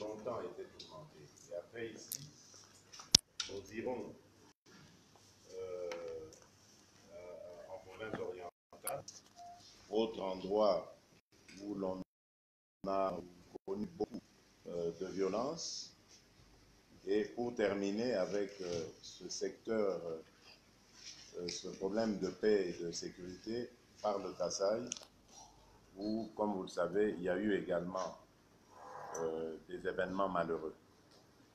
longtemps été tourmenté. Et après, ici, nous irons euh, euh, en province orientale, autre endroit où l'on a connu beaucoup euh, de violence. Et pour terminer avec ce secteur, ce problème de paix et de sécurité par le Kassai, où, comme vous le savez, il y a eu également des événements malheureux.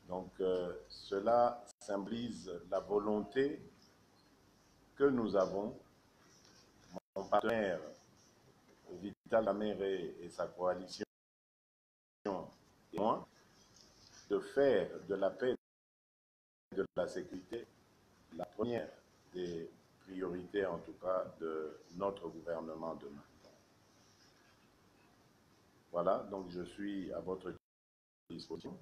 Donc cela symbolise la volonté que nous avons, mon partenaire Vital Améré et sa coalition et moi, de faire de la paix et de la sécurité la première des priorités, en tout cas, de notre gouvernement demain. Voilà, donc je suis à votre disposition.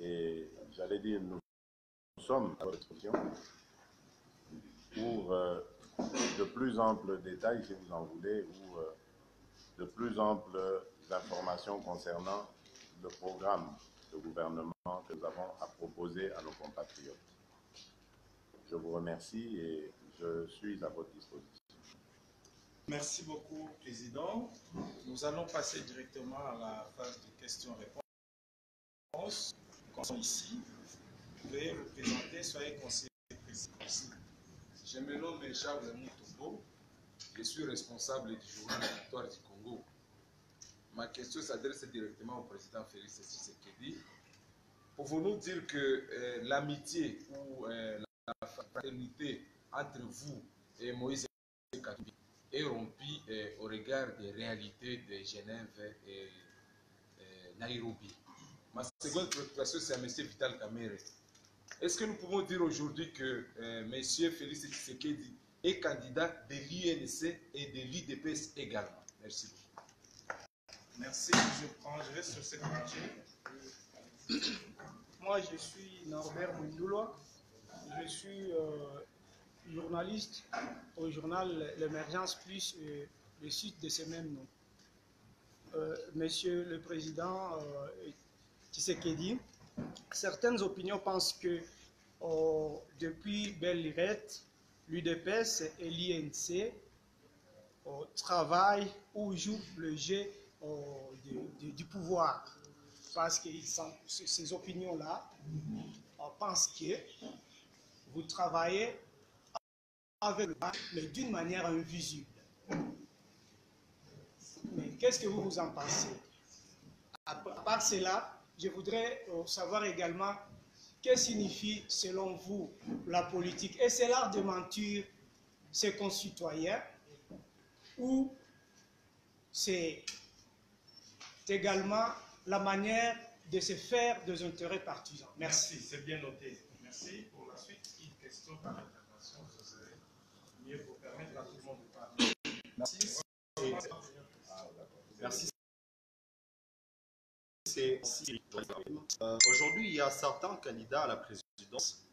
Et j'allais dire, nous sommes à votre disposition pour euh, de plus amples détails, si vous en voulez, ou euh, de plus amples informations concernant le programme de gouvernement que nous avons à proposer à nos compatriotes. Je vous remercie et je suis à votre disposition. Merci beaucoup, Président. Nous allons passer directement à la phase de questions-réponses. Nous sommes ici. Veuillez vous présenter, soyez conseillé président. Je me nomme Charles Moutombo. Je suis responsable du journal La Victoire du Congo. Ma question s'adresse directement au président Félix Tshisekedi. Pouvons-nous dire que euh, l'amitié ou euh, la fraternité entre vous et Moïse Katumbi est rompue euh, au regard des réalités de Genève et Nairobi Ma seconde préoccupation, c'est à M. Vital Kamere. Est-ce que nous pouvons dire aujourd'hui que euh, M. Félix Tshisekedi est candidat de l'INC et de l'IDPS également? Merci. Merci. Je prends, je reste sur partie. Moi, je suis Norbert Mundoulois. Je suis euh, journaliste au journal L'Émergence Plus, euh, le site de ce même nom. Monsieur le Président Tshisekedi, certaines opinions pensent que oh, depuis Belle Lirette, l'UDPS et l'INC oh, travaillent ou jouent le jeu oh, du pouvoir. Parce que ces opinions-là pensent que vous travaillez avec le pouvoir, mais d'une manière invisible. Mais qu'est-ce que vous vous en pensez? À part cela, je voudrais euh, savoir également que signifie, selon vous, la politique? Est-ce l'art de mentir ses concitoyens ou c'est également la manière de se faire des intérêts partisans? Merci, c'est bien noté. Merci. Pour la suite, une question par intervention, ce serait mieux pour Merci. Aujourd'hui, il y a certains candidats à la présidence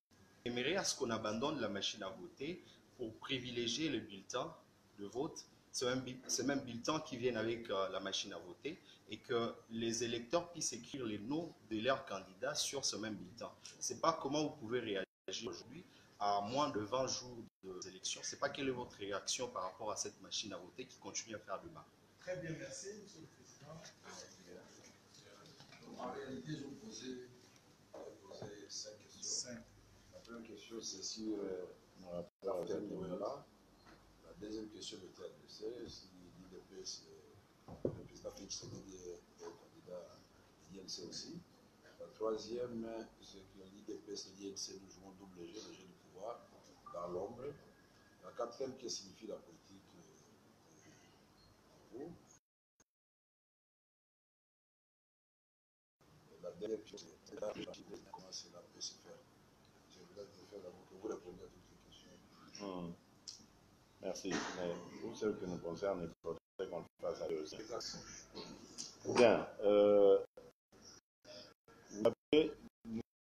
qui aimeraient à ce qu'on abandonne la machine à voter pour privilégier le bulletin de vote, ce même, bulletin qui vient avec euh, la machine à voter, et que les électeurs puissent écrire les noms de leurs candidats sur ce même bulletin. Ce n'est pas comment vous pouvez réagir aujourd'hui à moins de 20 jours de élections. Ce n'est pas quelle est votre réaction par rapport à cette machine à voter qui continue à faire du mal? Très bien, merci, Monsieur le Président. En réalité, je vous posais, cinq questions. La première question, c'est sur euh, la là. La deuxième question était adressée si l'IDPS, le président Félix Tshisekedi est candidat à l'INC aussi. La troisième, c'est que l'IDPS et l'INC, nous jouons double jeu, le jeu pouvoir, dans l'ombre. La quatrième, que signifie la politique pour vous dernière question, c'est comment cela peut se faire. Je voudrais faire que vous répondiez à toutes les questions. Hum. Merci. Mais pour ce qui nous concerne, il faudrait qu'on le fasse à deux. Bien. Euh, vous savez,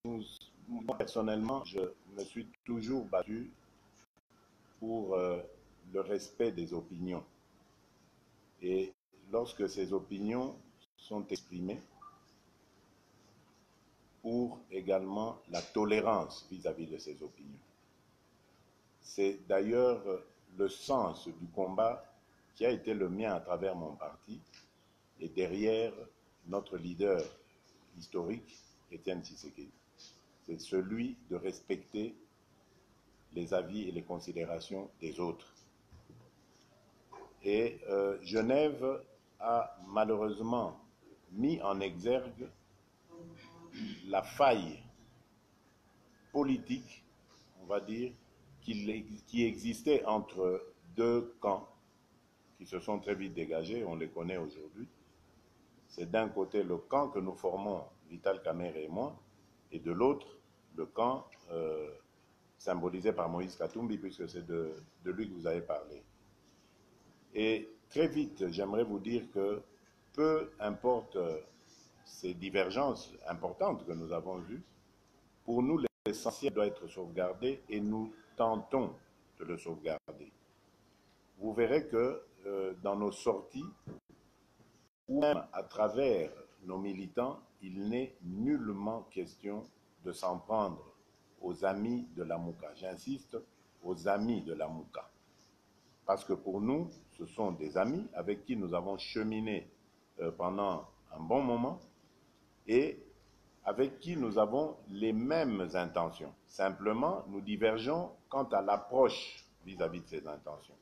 nous, moi, personnellement, je me suis toujours battu pour euh, le respect des opinions. Et lorsque ces opinions sont exprimées, pour également la tolérance vis-à-vis de ses opinions. C'est d'ailleurs le sens du combat qui a été le mien à travers mon parti et derrière notre leader historique, Étienne Tshisekedi. C'est celui de respecter les avis et les considérations des autres. Et euh, Genève a malheureusement mis en exergue la faille politique, on va dire, qui existait entre deux camps qui se sont très vite dégagés, on les connaît aujourd'hui. C'est d'un côté le camp que nous formons, Vital Kamer et moi, et de l'autre, le camp euh, symbolisé par Moïse Katumbi, puisque c'est de, lui que vous avez parlé. Et très vite, j'aimerais vous dire que peu importe ces divergences importantes que nous avons vues, pour nous, l'essentiel doit être sauvegardé et nous tentons de le sauvegarder. Vous verrez que euh, dans nos sorties, ou même à travers nos militants, il n'est nullement question de s'en prendre aux amis de la Mouka. J'insiste, aux amis de la Mouka. Parce que pour nous, ce sont des amis avec qui nous avons cheminé euh, pendant un bon moment et avec qui nous avons les mêmes intentions. Simplement, nous divergeons quant à l'approche vis-à-vis de ces intentions.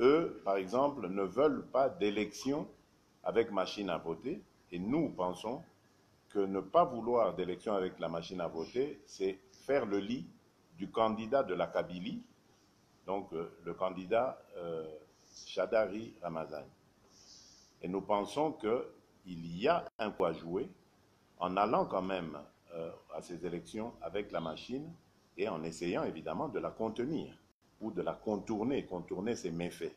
Eux, par exemple, ne veulent pas d'élection avec machine à voter et nous pensons que ne pas vouloir d'élection avec la machine à voter, c'est faire le lit du candidat de la Kabylie, donc euh, le candidat euh, Shadari Ramazani. Et nous pensons qu'il y a un coup à jouer en allant quand même euh, à ces élections avec la machine et en essayant évidemment de la contenir ou de la contourner, contourner ses méfaits.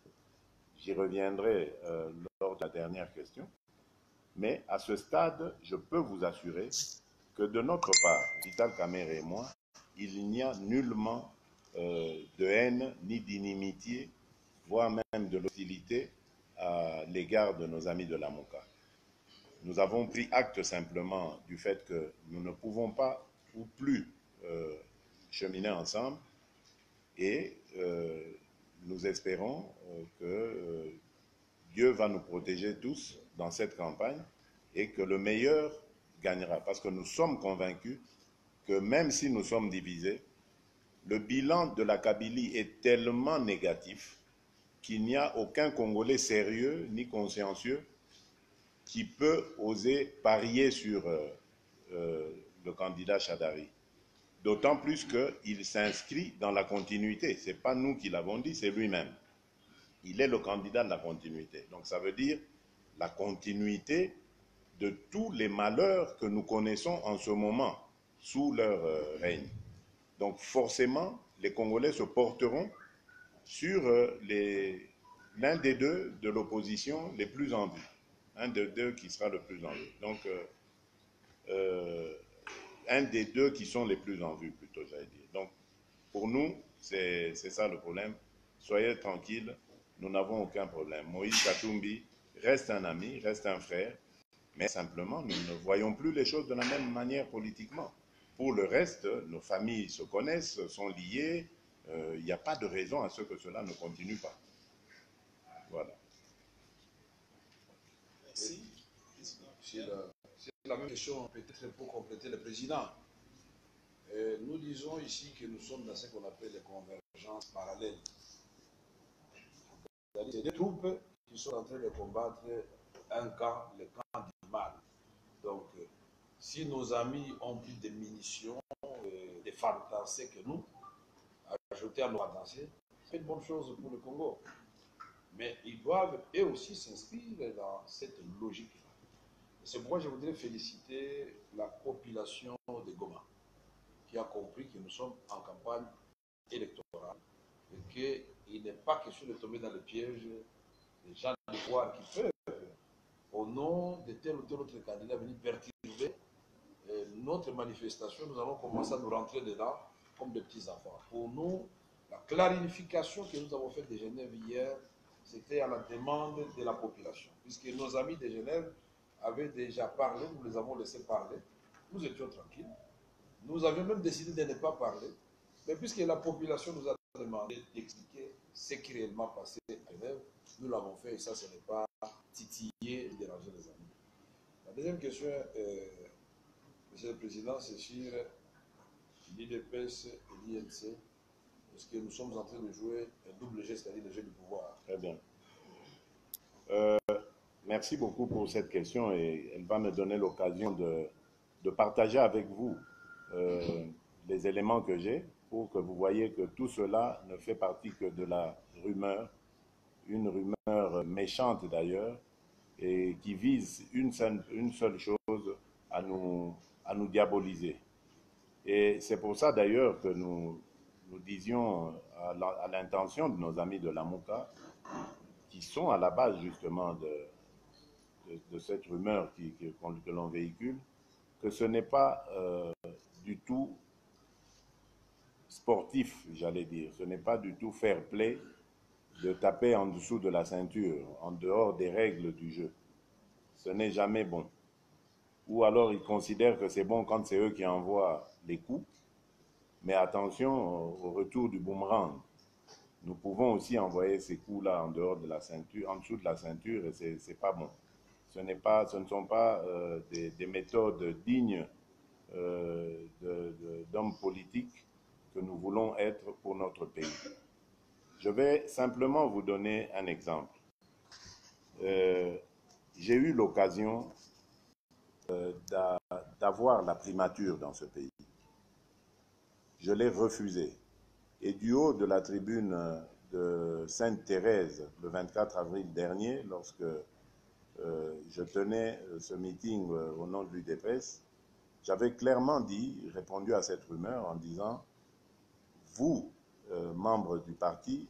J'y reviendrai euh, lors de la dernière question. Mais à ce stade, je peux vous assurer que de notre part, Vital Kamer et moi, il n'y a nullement euh, de haine ni d'inimitié, voire même de l'hostilité à l'égard de nos amis de la MOCA. Nous avons pris acte simplement du fait que nous ne pouvons pas ou plus euh, cheminer ensemble et euh, nous espérons que Dieu va nous protéger tous dans cette campagne et que le meilleur gagnera. Parce que nous sommes convaincus que même si nous sommes divisés, le bilan de la Kabylie est tellement négatif qu'il n'y a aucun Congolais sérieux ni consciencieux qui peut oser parier sur euh, euh, le candidat Chadari. D'autant plus qu'il s'inscrit dans la continuité. Ce n'est pas nous qui l'avons dit, c'est lui-même. Il est le candidat de la continuité. Donc ça veut dire la continuité de tous les malheurs que nous connaissons en ce moment sous leur euh, règne. Donc forcément, les Congolais se porteront sur l'un des deux de l'opposition les plus en vue un de deux qui sera le plus en vue. Donc, euh, euh, un des deux qui sont les plus en vue, plutôt, j'allais dire. Donc, pour nous, c'est ça le problème. Soyez tranquilles, nous n'avons aucun problème. Moïse Katumbi reste un ami, reste un frère, mais simplement, nous ne voyons plus les choses de la même manière politiquement. Pour le reste, nos familles se connaissent, sont liées. Euh, il n'y a pas de raison à ce que cela ne continue pas. Voilà. C'est la, même question, peut-être pour compléter le président. Euh, nous disons ici que nous sommes dans ce qu'on appelle les convergences parallèles. C'est des troupes qui sont en train de combattre un camp, le camp du mal. Donc, euh, si nos amis ont plus de munitions, euh, des fantassés que nous, ajouter à nos fantassés, c'est une bonne chose pour le Congo. Mais ils doivent eux aussi s'inscrire dans cette logique c'est pourquoi je voudrais féliciter la population de Goma, qui a compris que nous sommes en campagne électorale et qu'il n'est pas question de tomber dans le piège des gens de pouvoir qui peuvent, au nom de tel ou tel autre candidat, venir perturber euh, notre manifestation. Nous allons commencer à nous rentrer dedans comme des petits enfants. Pour nous, la clarification que nous avons faite de Genève hier, c'était à la demande de la population, puisque nos amis de Genève avaient déjà parlé, nous les avons laissés parler. nous étions tranquilles. Nous avions même décidé de ne pas parler. Mais puisque la population nous a demandé d'expliquer ce qui réellement passé à Genève, nous l'avons fait et ça, ce n'est pas titiller et déranger les amis. La deuxième question, euh, Monsieur le Président, c'est sur l'IDPS et l'INC. Est-ce que nous sommes en train de jouer un double geste, c'est-à-dire le jeu du pouvoir? Très bien. Euh, merci beaucoup pour cette question et elle va me donner l'occasion de, de partager avec vous euh, les éléments que j'ai pour que vous voyez que tout cela ne fait partie que de la rumeur, une rumeur méchante d'ailleurs, et qui vise une seule, une seule chose, à nous, à nous diaboliser. Et c'est pour ça d'ailleurs que nous, nous disions à la- à l'intention de nos amis de la MOCA, qui sont à la base justement de, de, cette rumeur qui, que l'on véhicule, que ce n'est pas euh, du tout sportif, j'allais dire. Ce n'est pas du tout fair play de taper en dessous de la ceinture, en dehors des règles du jeu. Ce n'est jamais bon. Ou alors ils considèrent que c'est bon quand c'est eux qui envoient les coups. Mais attention au retour du boomerang. Nous pouvons aussi envoyer ces coups-là en dehors de la ceinture, en dessous de la ceinture, et c'est c'est pas bon. Ce, n'est pas, ce ne sont pas euh, des, des méthodes dignes euh, d'hommes politiques que nous voulons être pour notre pays. Je vais simplement vous donner un exemple. Euh, J'ai eu l'occasion euh, d'a- d'avoir la primature dans ce pays. Je l'ai refusé. Et du haut de la tribune de Sainte-Thérèse, le 24 avril dernier, lorsque euh, je tenais euh, ce meeting euh, au nom de l'UDPS, j'avais clairement dit, répondu à cette rumeur en disant, vous, euh, membres du parti,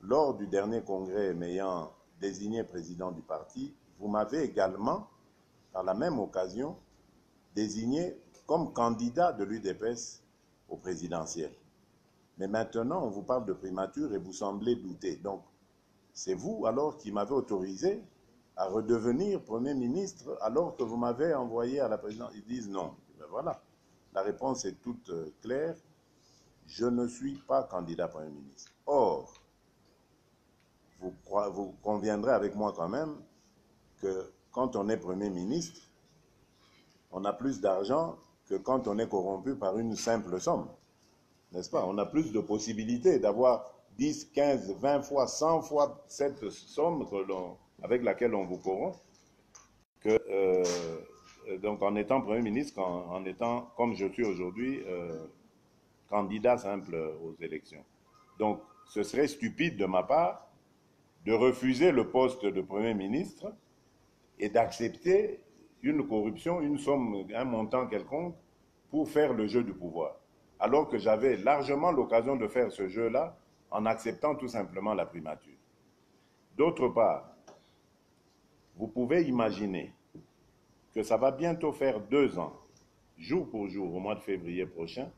lors du dernier congrès m'ayant désigné président du parti, vous m'avez également, par la même occasion, désigné comme candidat de l'UDPS au présidentiel. Mais maintenant, on vous parle de primature et vous semblez douter. Donc, c'est vous alors qui m'avez autorisé à redevenir Premier ministre alors que vous m'avez envoyé à la présidence. Ils disent non. Ben voilà. La réponse est toute euh, claire. Je ne suis pas candidat Premier ministre. Or, vous, conviendrez avec moi quand même que quand on est Premier ministre, on a plus d'argent que quand on est corrompu par une simple somme. N'est-ce pas? On a plus de possibilités d'avoir 10, 15, 20 fois, 100 fois cette somme avec laquelle on vous corrompt euh, donc en étant Premier ministre, en étant, comme je suis aujourd'hui, euh, candidat simple aux élections. Donc, ce serait stupide de ma part de refuser le poste de Premier ministre et d'accepter une corruption, une somme, un montant quelconque pour faire le jeu du pouvoir. Alors que j'avais largement l'occasion de faire ce jeu-là en acceptant tout simplement la primature. D'autre part, vous pouvez imaginer que ça va bientôt faire deux ans, jour pour jour, au mois de février prochain,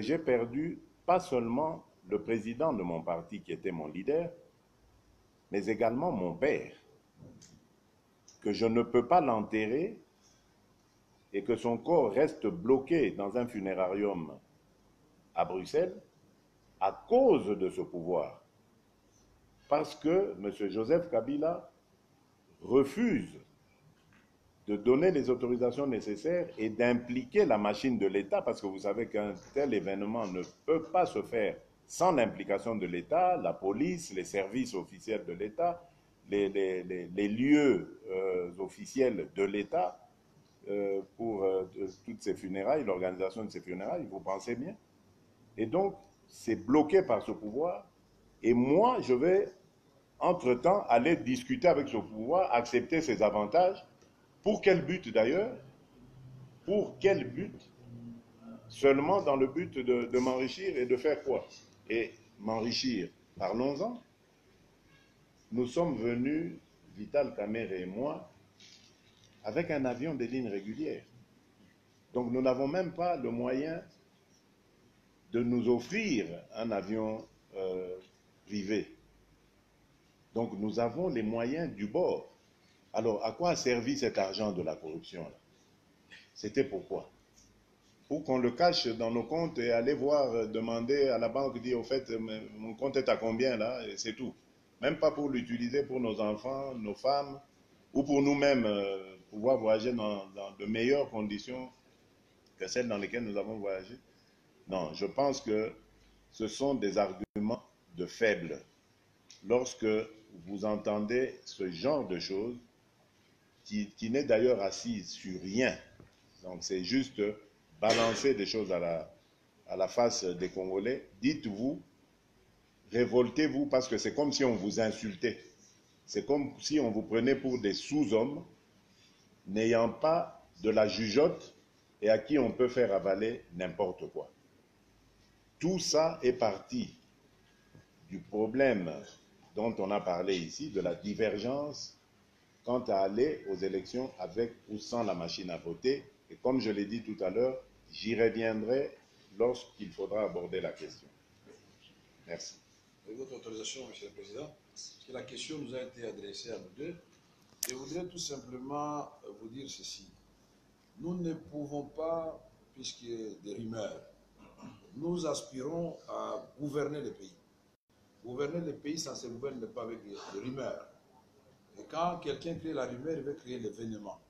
j'ai perdu pas seulement le président de mon parti qui était mon leader, mais également mon père, que je ne peux pas l'enterrer et que son corps reste bloqué dans un funérarium à Bruxelles à cause de ce pouvoir. Parce que M. Joseph Kabila refuse de donner les autorisations nécessaires et d'impliquer la machine de l'État, parce que vous savez qu'un tel événement ne peut pas se faire sans l'implication de l'État, la police, les services officiels de l'État, les, lieux euh, officiels de l'État euh, pour euh, toutes ces funérailles, l'organisation de ces funérailles, vous pensez bien? Et donc, c'est bloqué par ce pouvoir. Et moi, je vais, entre-temps, aller discuter avec ce pouvoir, accepter ses avantages. Pour quel but d'ailleurs? Pour quel but? Seulement dans le but de, m'enrichir et de faire quoi? Et m'enrichir, parlons-en. Nous sommes venus, Vital Kamere et moi, avec un avion des lignes régulières. Donc nous n'avons même pas le moyen de nous offrir un avion euh, privé. Donc nous avons les moyens du bord. Alors à quoi a servi cet argent de la corruption C'était pourquoi? Pour qu'on le cache dans nos comptes et aller voir, euh, demander à la banque, dire au fait, mon compte est à combien là, c'est tout. Même pas pour l'utiliser pour nos enfants, nos femmes, ou pour nous-mêmes, euh, pouvoir voyager dans, dans de meilleures conditions que celles dans lesquelles nous avons voyagé. Non, je pense que ce sont des arguments de faibles. Lorsque vous entendez ce genre de choses, qui, n'est d'ailleurs assise sur rien, donc c'est juste balancer des choses à la, à la face des Congolais, dites-vous, révoltez-vous parce que c'est comme si on vous insultait. C'est comme si on vous prenait pour des sous-hommes n'ayant pas de la jugeote et à qui on peut faire avaler n'importe quoi. Tout ça est parti du problème dont on a parlé ici, de la divergence quant à aller aux élections avec ou sans la machine à voter. Et comme je l'ai dit tout à l'heure, j'y reviendrai lorsqu'il faudra aborder la question. Merci. Avec votre autorisation, Monsieur le Président, la question nous a été adressée à nous deux, je voudrais tout simplement vous dire ceci. Nous ne pouvons pas, puisqu'il y a des rumeurs, nous aspirons à gouverner le pays. Gouverner le pays, ça se gouverne pas avec des rumeurs. Et quand quelqu'un crée la rumeur, il veut créer l'événement.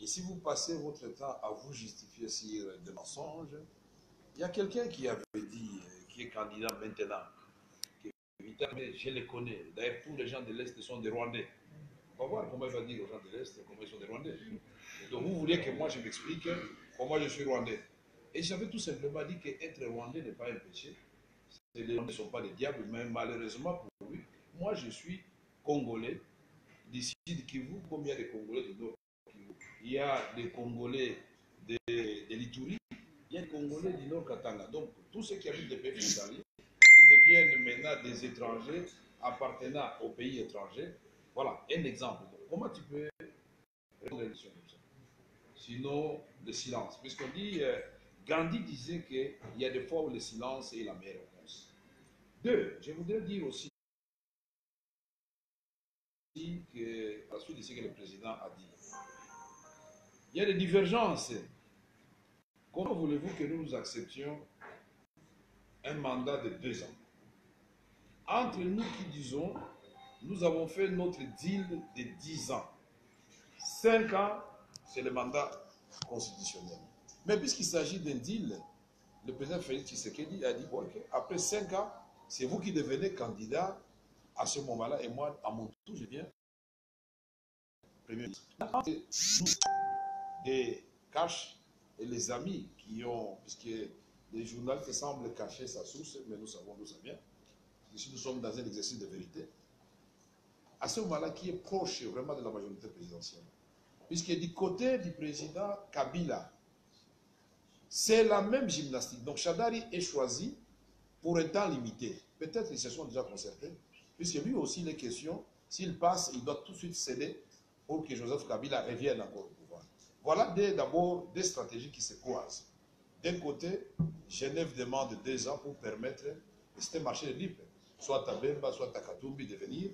Et si vous passez votre temps à vous justifier sur des mensonges, il y a quelqu'un qui avait dit, qui est candidat maintenant, que je le connais. D'ailleurs, tous les gens de l'Est sont des Rwandais. On va voir comment il va dire aux gens de l'Est comment ils sont des Rwandais. Donc vous voulez que moi je m'explique comment je suis Rwandais. Et j'avais tout simplement dit qu'être Rwandais n'est pas un péché. Les Rwandais ne sont pas des diables, mais malheureusement pour lui, moi je suis Congolais, de Kivu, comme il y a des Congolais de Nord Kivu. Il y a des Congolais de, de l'Ituri, il y a des Congolais du Nord Katanga. Donc tous ceux qui habitent des pays frontaliers, qui deviennent maintenant des étrangers appartenant aux pays étrangers, voilà un exemple. Comment tu peux répondre à une question comme ça? Sinon, le silence. Puisqu'on dit, euh, Gandhi disait qu'il y a des fois où le silence est la meilleure réponse. Deux, je voudrais dire aussi que, à la suite de ce que le président a dit, il y a des divergences. Comment voulez-vous que nous acceptions un mandat de deux ans? Entre nous qui disons, nous avons fait notre deal de 10 ans. 5 ans, c'est le mandat constitutionnel. Mais puisqu'il s'agit d'un deal, le président Félix Tshisekedi a dit, après 5 ans, c'est vous qui devenez candidat à ce moment-là, et moi, à mon tour, je viens Premier ministre. Des caches et les amis qui ont, puisque les journalistes semblent cacher sa source, mais nous savons d'où ça vient. Ici, nous sommes dans un exercice de vérité. À ce moment-là, qui est proche vraiment de la majorité présidentielle? Puisque du côté du président Kabila, c'est la même gymnastique. Donc Chadari est choisi pour un temps limité. Peut-être qu'ils se sont déjà concertés, puisque lui aussi, les questions, s'il passe, il doit tout de suite céder pour que Joseph Kabila revienne encore au pouvoir. Voilà d'abord des stratégies qui se croisent. D'un côté, Genève demande deux ans pour permettre ce marché libre, soit à Bemba, soit à Katumbi, de venir.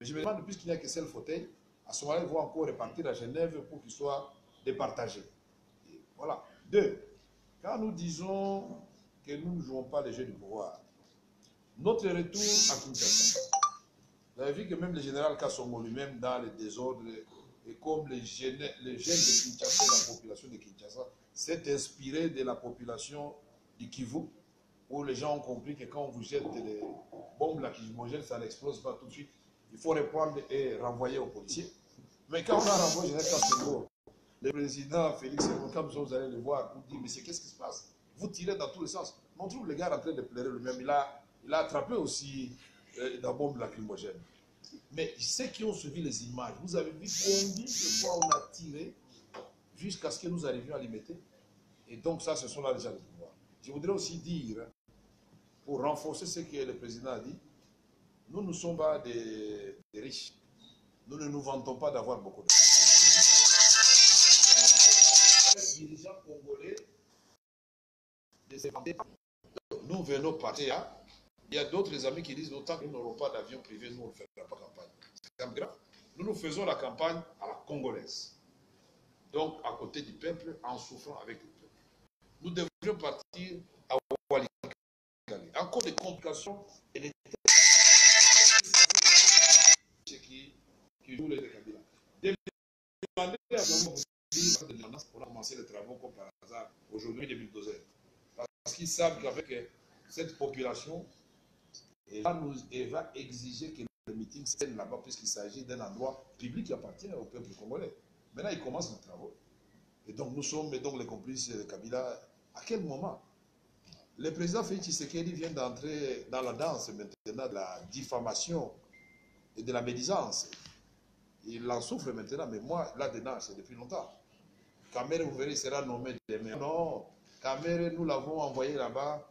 Mais je me demande, puisqu'il n'y a que seul fauteuil, à ce moment-là, il faut encore repartir à Genève pour qu'il soit départagé. Voilà. Deux, quand nous disons que nous ne jouons pas les jeux du pouvoir, notre retour à Kinshasa, vous avez vu que même le général Kassongo lui-même, dans le désordre, et comme les jeunes, les de Kinshasa, la population de Kinshasa, s'est inspiré de la population du Kivu, où les gens ont compris que quand on vous jette des bombes lacrymogènes, ça n'explose pas tout de suite. Il faut reprendre et renvoyer aux policiers. Mais quand on a renvoyé Général Kassongo, le président Félix vous allez le voir, vous dit, mais c'est qu'est-ce qui se passe? Vous tirez dans tous les sens. On trouve le gars en train de pleurer lui-même. Il a, il a attrapé aussi la bombe lacrymogène. Mais ceux qui ont suivi les images, vous avez vu combien de fois on a tiré jusqu'à ce que nous arrivions à limiter. Et donc ça, ce sont là les gens de pouvoir. Je voudrais aussi dire, pour renforcer ce que le président a dit, nous ne sommes pas des, riches. Nous ne nous vantons pas d'avoir beaucoup de Les dirigeants. Nous venons partir. Il y a d'autres amis qui disent autant que nous n'aurons pas d'avion privé, nous ne ferons pas campagne. C'est quand même grave. Nous nous faisons la campagne à la congolaise. donc à côté du peuple, en souffrant avec le peuple. Nous devrions partir à Walikali. Encore des complications et des qui, qui joue les Kabila. Demander à on a commencé les travaux comme par hasard aujourd'hui, 2012. Parce qu'ils savent qu'avec cette population, elle va, exiger que le meeting tienne là-bas, puisqu'il s'agit d'un endroit public qui appartient au peuple congolais. Maintenant, ils commencent les travaux. Et donc, nous sommes donc les complices de Kabila. À quel moment? Le président Félix Tshisekedi vient d'entrer dans la danse maintenant de la diffamation et de la médisance. Il en souffre maintenant, mais moi, là-dedans, c'est depuis longtemps. Kamere, vous verrez, sera nommé demain. Non, Kamere, nous l'avons envoyé là-bas.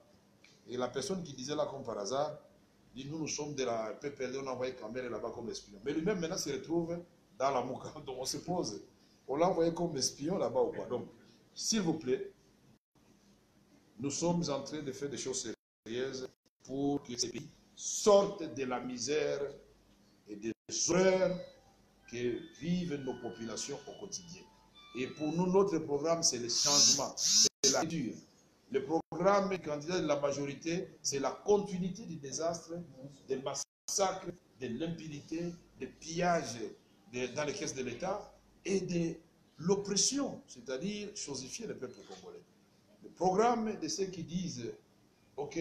Et la personne qui disait là, comme par hasard, dit Nous, nous sommes de la PPL, on a envoyé Kamere là-bas comme espion. Mais lui-même, maintenant, se retrouve dans la Mouka. Donc, on se pose on l'a envoyé comme espion là-bas ou quoi? Donc, s'il vous plaît, nous sommes en train de faire des choses sérieuses pour que ces pays sortent de la misère et des horreurs que vivent nos populations au quotidien. Et pour nous, notre programme, c'est le changement, c'est la lecture. Le programme candidat de la majorité, c'est la continuité du désastre, des massacres, de l'impunité, des pillages dans les caisses de l'État et de l'oppression, c'est-à-dire chosifier le peuple congolais. Le programme de ceux qui disent, OK,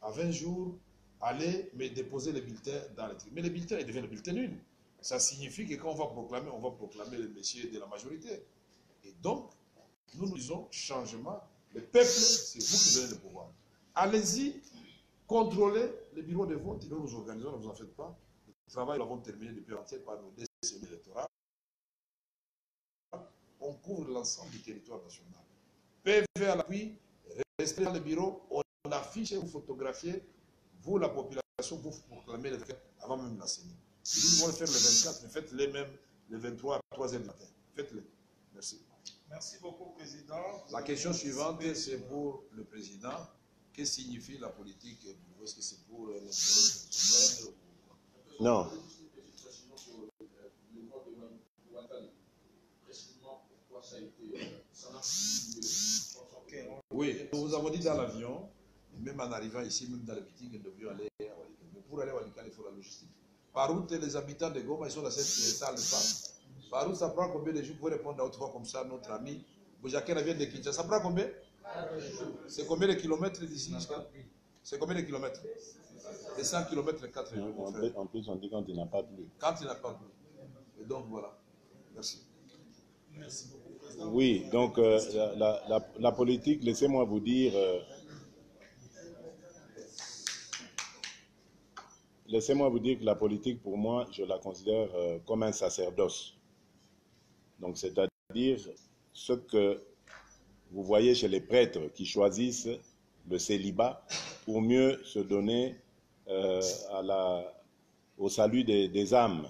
à 20 jours, allez mais déposer les bulletins dans les trucs. Mais les bulletins, ils deviennent des bulletins nuls. Ça signifie que quand on va proclamer, on va proclamer le messieurs de la majorité. Et donc, nous nous disons changement. Le peuple, c'est vous qui donnez le pouvoir. Allez-y, contrôlez les bureaux de vote. Nous nous organisons, ne vous en faites pas. Le travail, nous l'avons terminé depuis entier par nos décennies électorales on couvre l'ensemble du territoire national. PV à l'appui, restez dans le bureau, on affiche et vous photographiez, vous, la population, vous proclamez les avant même la CENI. Si vous voulez faire le 24, mais faites-les même le 23 à 3 h du matin. Faites-les. Merci. Merci beaucoup, Président. La question suivante, c'est pour le Président. Que signifie la politique? Est-ce que c'est pour les Non. Oui, nous vous avons dit dans l'avion, même en arrivant ici, même dans le meeting, nous devions aller à Walikale. Mais pour aller à Walikale, il faut la logistique. Par route, les habitants de Goma, ils sont dans cette salle de femmes. Par route, ça prend combien de jours pour répondre à autre fois comme ça, notre ami Boujaken vient de Kinshasa. Ça prend combien? C'est combien de kilomètres d'ici? C'est combien de kilomètres? C'est 100 kilomètres 4 jours. En plus, on dit quand il n'a pas plu. Quand il n'a pas plu. Et donc voilà. Merci. Merci beaucoup. Oui, donc euh, la, la, la, politique, laissez-moi vous dire, euh, laissez-moi vous dire que la politique, pour moi, je la considère euh, comme un sacerdoce. Donc, c'est-à-dire ce que vous voyez chez les prêtres qui choisissent le célibat pour mieux se donner la, au salut des, des âmes.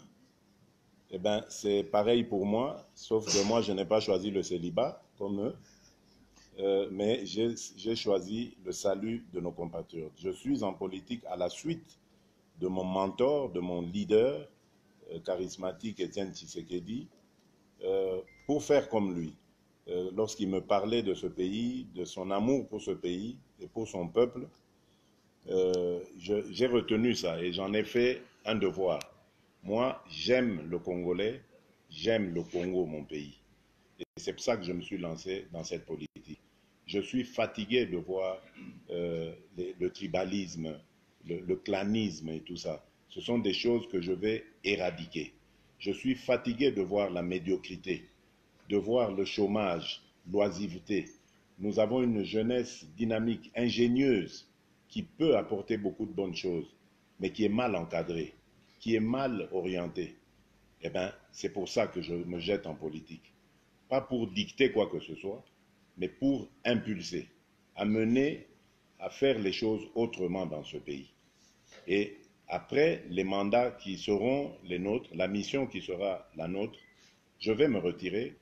Eh bien, c'est pareil pour moi, sauf que moi, je n'ai pas choisi le célibat comme eux, euh, mais j'ai choisi le salut de nos compatriotes. Je suis en politique à la suite de mon mentor, de mon leader euh, charismatique, Étienne Tshisekedi, euh, pour faire comme lui. Euh, Lorsqu'il me parlait de ce pays, de son amour pour ce pays et pour son peuple, euh, j'ai retenu ça et j'en ai fait un devoir. Moi, j'aime le Congolais, j'aime le Congo, mon pays. Et c'est pour ça que je me suis lancé dans cette politique. Je suis fatigué de voir le tribalisme, le, clanisme et tout ça. Ce sont des choses que je vais éradiquer. Je suis fatigué de voir la médiocrité, de voir le chômage, l'oisiveté. Nous avons une jeunesse dynamique, ingénieuse, qui peut apporter beaucoup de bonnes choses, mais qui est mal encadrée qui est mal orienté, eh bien, c'est pour ça que je me jette en politique. Pas pour dicter quoi que ce soit, mais pour impulser, amener à faire les choses autrement dans ce pays. Et après les mandats qui seront les nôtres, la mission qui sera la nôtre, je vais me retirer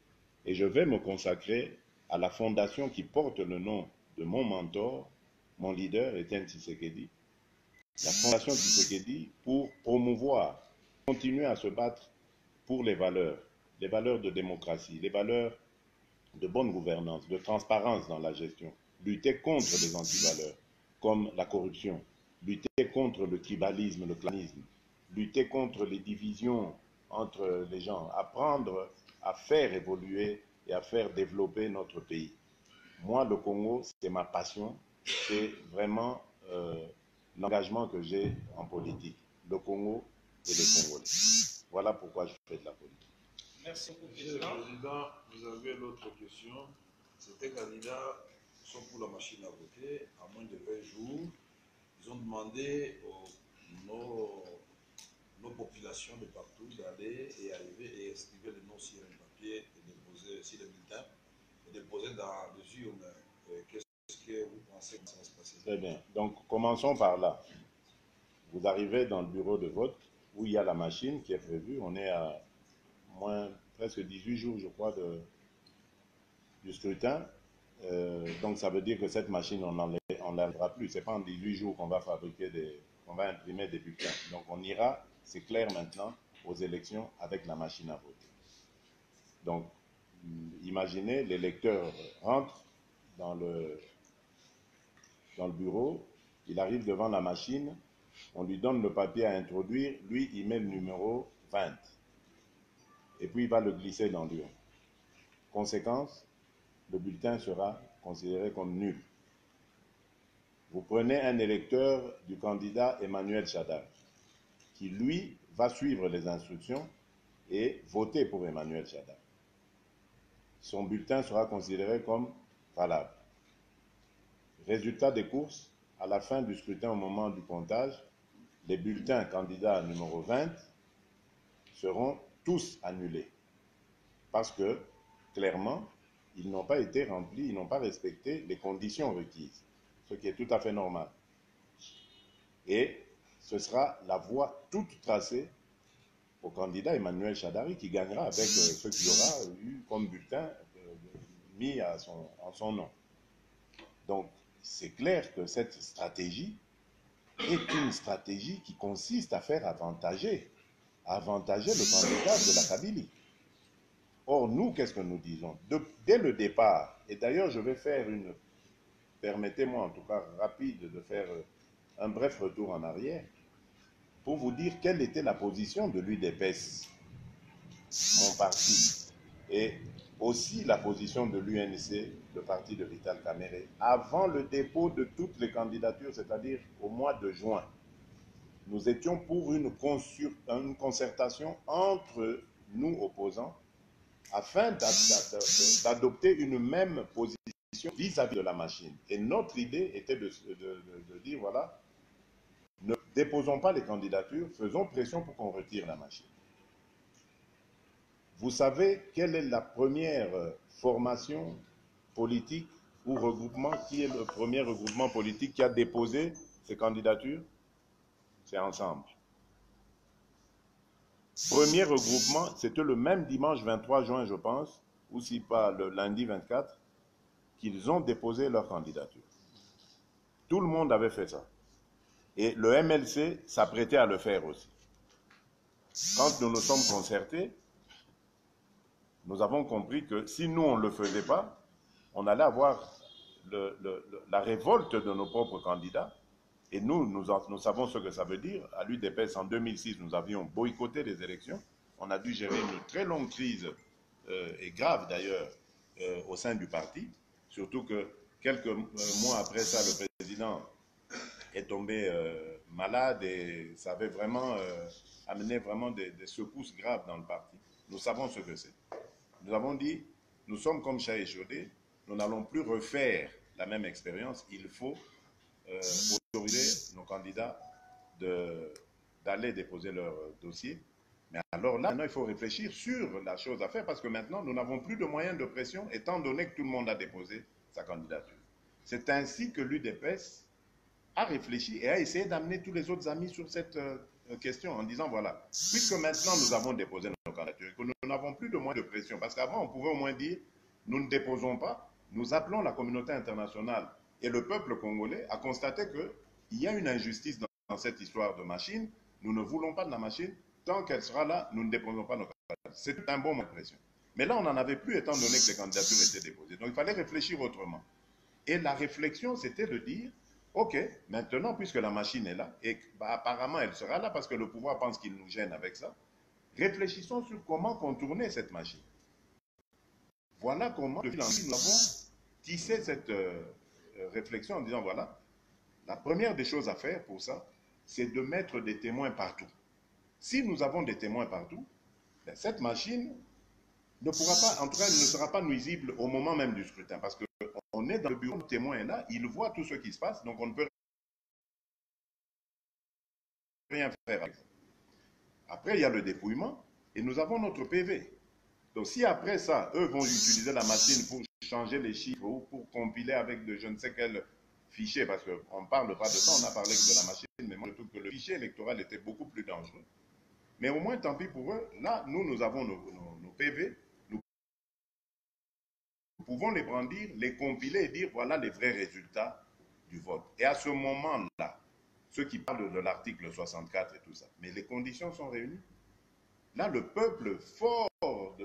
et je vais me consacrer à la fondation qui porte le nom de mon mentor, mon leader, Étienne Tshisekedi, la Fondation Tshisekedi pour promouvoir, continuer à se battre pour les valeurs, les valeurs de démocratie, les valeurs de bonne gouvernance, de transparence dans la gestion, lutter contre les antivaleurs comme la corruption, lutter contre le tribalisme, le clanisme, lutter contre les divisions entre les gens, apprendre à faire évoluer et à faire développer notre pays. Moi, le Congo, c'est ma passion, c'est vraiment euh, l'engagement que j'ai en politique. Le Congo et les Congolais. Voilà pourquoi je fais de la politique. Merci beaucoup, Monsieur le Président. Vous avez l'autre question. Certains candidats sont pour la machine à voter à moins de 20 jours. Ils ont demandé aux nos, populations de partout d'aller et arriver et inscrire le nom sur un papier et déposer sur le bulletin et déposer dans les urnes. Euh, Qu'est-ce que vous pensez que ça va se passer? Très bien. Donc, commençons par là. Vous arrivez dans le bureau de vote où il y a la machine qui est prévue. On est à moins presque 18 jours, je crois, de, du scrutin. Euh, donc, ça veut dire que cette machine, on n'en l'enlèvera plus. Ce n'est pas en 18 jours qu'on va fabriquer des, qu'on va imprimer des bulletins. Donc, on ira, c'est clair maintenant, aux élections avec la machine à voter. Donc, hum, imaginez, l'électeur rentre dans le, dans le bureau, il arrive devant la machine, on lui donne le papier à introduire, lui, il met le numéro 20. Et puis, il va le glisser dans l'urne. Conséquence, le bulletin sera considéré comme nul. Vous prenez un électeur du candidat Emmanuel Chadar, qui, lui, va suivre les instructions et voter pour Emmanuel Chadar. Son bulletin sera considéré comme valable. Résultat des courses, à la fin du scrutin au moment du comptage, les bulletins candidats numéro 20 seront tous annulés. Parce que, clairement, ils n'ont pas été remplis, ils n'ont pas respecté les conditions requises, ce qui est tout à fait normal. Et ce sera la voie toute tracée au candidat Emmanuel Chadari qui gagnera avec euh, ce qu'il aura eu comme bulletin euh, mis à son, en son nom. Donc, c'est clair que cette stratégie est une stratégie qui consiste à faire avantager, avantager le candidat de la Kabylie. Or, nous, qu'est-ce que nous disons? Dès le départ, et d'ailleurs, je vais faire une, permettez-moi en tout cas rapide de faire euh, un bref retour en arrière, pour vous dire quelle était la position de l'UDPS, mon parti, et aussi la position de l'UNC, le parti de Vital Kamere, avant le dépôt de toutes les candidatures, c'est-à-dire au mois de juin. Nous étions pour une concertation entre nous opposants afin d'a- d'a- d'a- d'adopter une même position vis-à-vis de la machine. Et notre idée était de- de dire, voilà, ne déposons pas les candidatures, faisons pression pour qu'on retire la machine. Vous savez quelle est la première euh, formation politique ou regroupement, qui est le premier regroupement politique qui a déposé ces candidatures? C'est ensemble. Premier regroupement, c'était le même dimanche 23 juin, je pense, ou si pas le lundi 24, qu'ils ont déposé leur candidature. Tout le monde avait fait ça. Et le MLC s'apprêtait à le faire aussi. Quand nous nous sommes concertés, nous avons compris que si nous, on ne le faisait pas, on allait avoir la révolte de nos propres candidats. Et nous, nous, savons ce que ça veut dire. À l'UDPS, en 2006, nous avions boycotté les élections. On a dû gérer une très longue crise, euh, et grave d'ailleurs, euh, au sein du parti. Surtout que quelques euh, mois après ça, le président est tombé malade et ça avait vraiment amené vraiment des, secousses graves dans le parti. Nous savons ce que c'est. Nous avons dit, nous sommes comme chat échaudé, nous n'allons plus refaire la même expérience. Il faut euh, autoriser nos candidats d'aller déposer leur dossier. Mais alors là, maintenant, il faut réfléchir sur la chose à faire parce que maintenant, nous n'avons plus de moyens de pression étant donné que tout le monde a déposé sa candidature. C'est ainsi que l'UDPS a réfléchi et a essayé d'amener tous les autres amis sur cette euh, question en disant voilà, puisque maintenant nous avons déposé nos candidatures, et que nous n'avons plus de moyens de pression, parce qu'avant on pouvait au moins dire nous ne déposons pas, nous appelons la communauté internationale et le peuple congolais à constater qu'il y a une injustice dans, cette histoire de machine, nous ne voulons pas de la machine, tant qu'elle sera là, nous ne déposons pas nos candidatures. c'est un bon moyen de pression. Mais là, on n'en avait plus étant donné que ces candidatures étaient déposées. Donc il fallait réfléchir autrement. Et la réflexion, c'était de dire, OK, maintenant, puisque la machine est là, et bah, apparemment elle sera là parce que le pouvoir pense qu'il nous gêne avec ça, réfléchissons sur comment contourner cette machine. Voilà comment, depuis nous avons tissé cette euh, réflexion en disant, voilà, la première des choses à faire pour ça, c'est de mettre des témoins partout. Si nous avons des témoins partout, ben, cette machine ne pourra pas, en tout ne sera pas nuisible au moment même du scrutin, parce qu'on est dans le bureau, le témoin est là, il voit tout ce qui se passe, donc on ne peut rien faire. Après, il y a le dépouillement, et nous avons notre PV. Donc si après ça, eux vont utiliser la machine pour changer les chiffres ou pour compiler avec de je ne sais quel fichier, parce qu'on ne parle pas de ça, on a parlé de la machine, mais moi je trouve que le fichier électoral était beaucoup plus dangereux. Mais au moins, tant pis pour eux, là, nous, nous avons nos, nos, PV, nous pouvons les brandir, les compiler et dire voilà les vrais résultats du vote. Et à ce moment-là, ceux qui parlent de l'article 64 et tout ça, mais les conditions sont réunies. Là, le peuple fort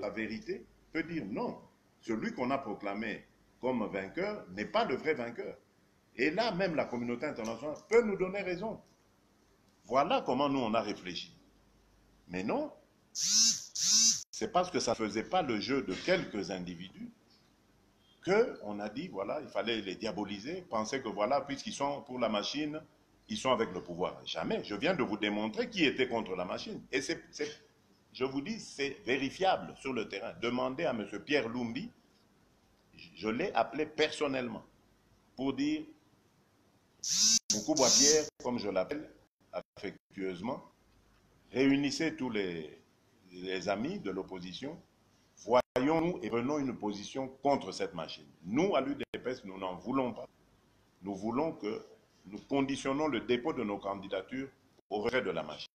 la vérité peut dire non, celui qu'on a proclamé comme vainqueur n'est pas le vrai vainqueur. Et là, même la communauté internationale peut nous donner raison. Voilà comment nous, on a réfléchi. Mais non, c'est parce que ça ne faisait pas le jeu de quelques individus qu'on a dit, voilà, il fallait les diaboliser, penser que voilà, puisqu'ils sont pour la machine, ils sont avec le pouvoir. Jamais. Je viens de vous démontrer qui était contre la machine. Et c'est je vous dis, c'est vérifiable sur le terrain. Demandez à M. Pierre Lumbi, je l'ai appelé personnellement, pour dire, à Pierre, comme je l'appelle affectueusement, réunissez tous les, amis de l'opposition, voyons-nous et prenons une position contre cette machine. Nous, à l'UDPS, nous n'en voulons pas. Nous voulons que nous conditionnons le dépôt de nos candidatures au retrait de la machine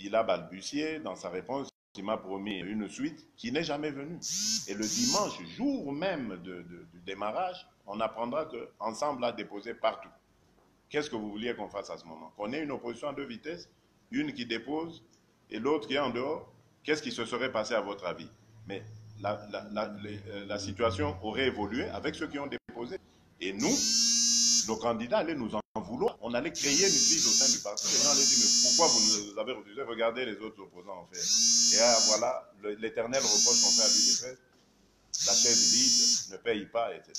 il a balbutié dans sa réponse, il m'a promis une suite qui n'est jamais venue. Et le dimanche, jour même du démarrage, on apprendra qu'ensemble a déposé partout. Qu'est-ce que vous vouliez qu'on fasse à ce moment? Qu'on ait une opposition à deux vitesses, une qui dépose et l'autre qui est en dehors? Qu'est-ce qui se serait passé à votre avis? Mais la, euh, situation aurait évolué avec ceux qui ont déposé. Et nous, nos candidats allaient nous en vouloir. On allait créer une crise au sein du parti. Les gens allaient dire, mais pourquoi vous nous avez refusé? Regardez les autres opposants en fait. Et là, voilà, l'éternel reproche qu'on fait à l'UDF. La chaise vide, ne paye pas, etc.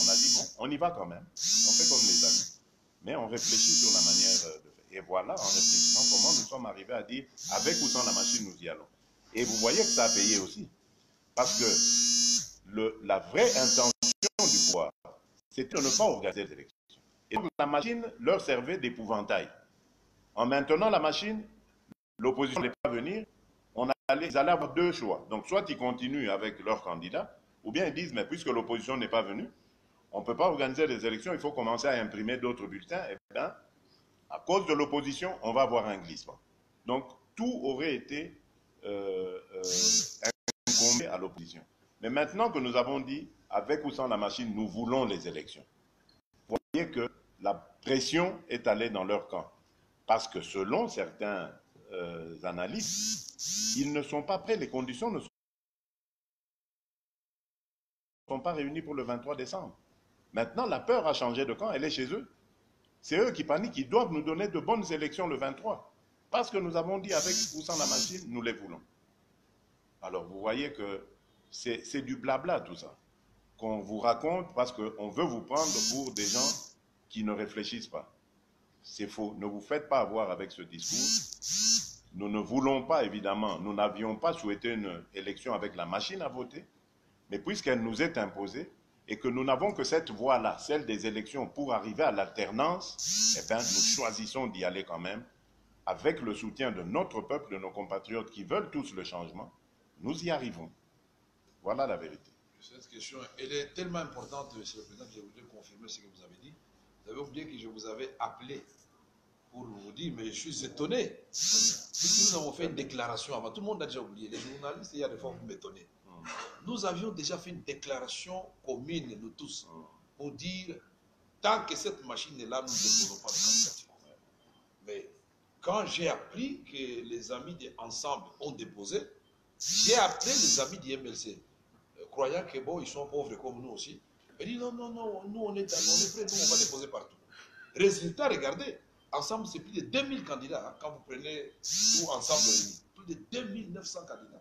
On a dit, bon, on y va quand même. On fait comme les amis. Mais on réfléchit sur la manière de faire. Et voilà, en réfléchissant, comment nous sommes arrivés à dire, avec ou sans la machine, nous y allons. Et vous voyez que ça a payé aussi. Parce que la vraie intention du pouvoir, c'était de ne pas organiser les élections. Et donc la machine leur servait d'épouvantail. En maintenant la machine, l'opposition n'est pas venir, on allait, ils allaient avoir deux choix. Donc soit ils continuent avec leur candidat, ou bien ils disent, mais puisque l'opposition n'est pas venue, on ne peut pas organiser des élections, il faut commencer à imprimer d'autres bulletins. Et eh bien, à cause de l'opposition, on va avoir un glissement. Donc tout aurait été euh, euh, incombé à l'opposition. Mais maintenant que nous avons dit, avec ou sans la machine, nous voulons les élections. Que la pression est allée dans leur camp. Parce que selon certains euh, analystes, ils ne sont pas prêts, les conditions ne sont pas réunies pour le 23 décembre. Maintenant, la peur a changé de camp, elle est chez eux. C'est eux qui paniquent, ils doivent nous donner de bonnes élections le 23. Parce que nous avons dit avec ou sans la machine, nous les voulons. Alors vous voyez que c'est du blabla tout ça qu'on vous raconte parce qu'on veut vous prendre pour des gens qui ne réfléchissent pas. C'est faux. Ne vous faites pas avoir avec ce discours. Nous ne voulons pas, évidemment, nous n'avions pas souhaité une élection avec la machine à voter, mais puisqu'elle nous est imposée et que nous n'avons que cette voie-là, celle des élections, pour arriver à l'alternance, eh bien, nous choisissons d'y aller quand même, avec le soutien de notre peuple, de nos compatriotes qui veulent tous le changement. Nous y arrivons. Voilà la vérité. Cette question, elle est tellement importante, Monsieur le Président, que je voudrais confirmer ce que vous avez dit. Vous avez oublié que je vous avais appelé pour vous dire, mais je suis étonné. Nous avons fait une déclaration avant, tout le monde a déjà oublié. Les journalistes, il y a des fois, vous m'étonnez. Nous avions déjà fait une déclaration commune, nous tous, pour dire, tant que cette machine est là, nous ne déposons pas de candidature. Mais quand j'ai appris que les amis d'Ensemble ont déposé, j'ai appelé les amis du MLC, euh, croyant que bon, ils sont pauvres comme nous aussi. Il dit non, non, non, nous on est, on est prêts, nous on va déposer partout. Résultat, regardez, ensemble c'est plus de 2000 candidats. hein, quand vous prenez tout ensemble, plus de 2900 candidats.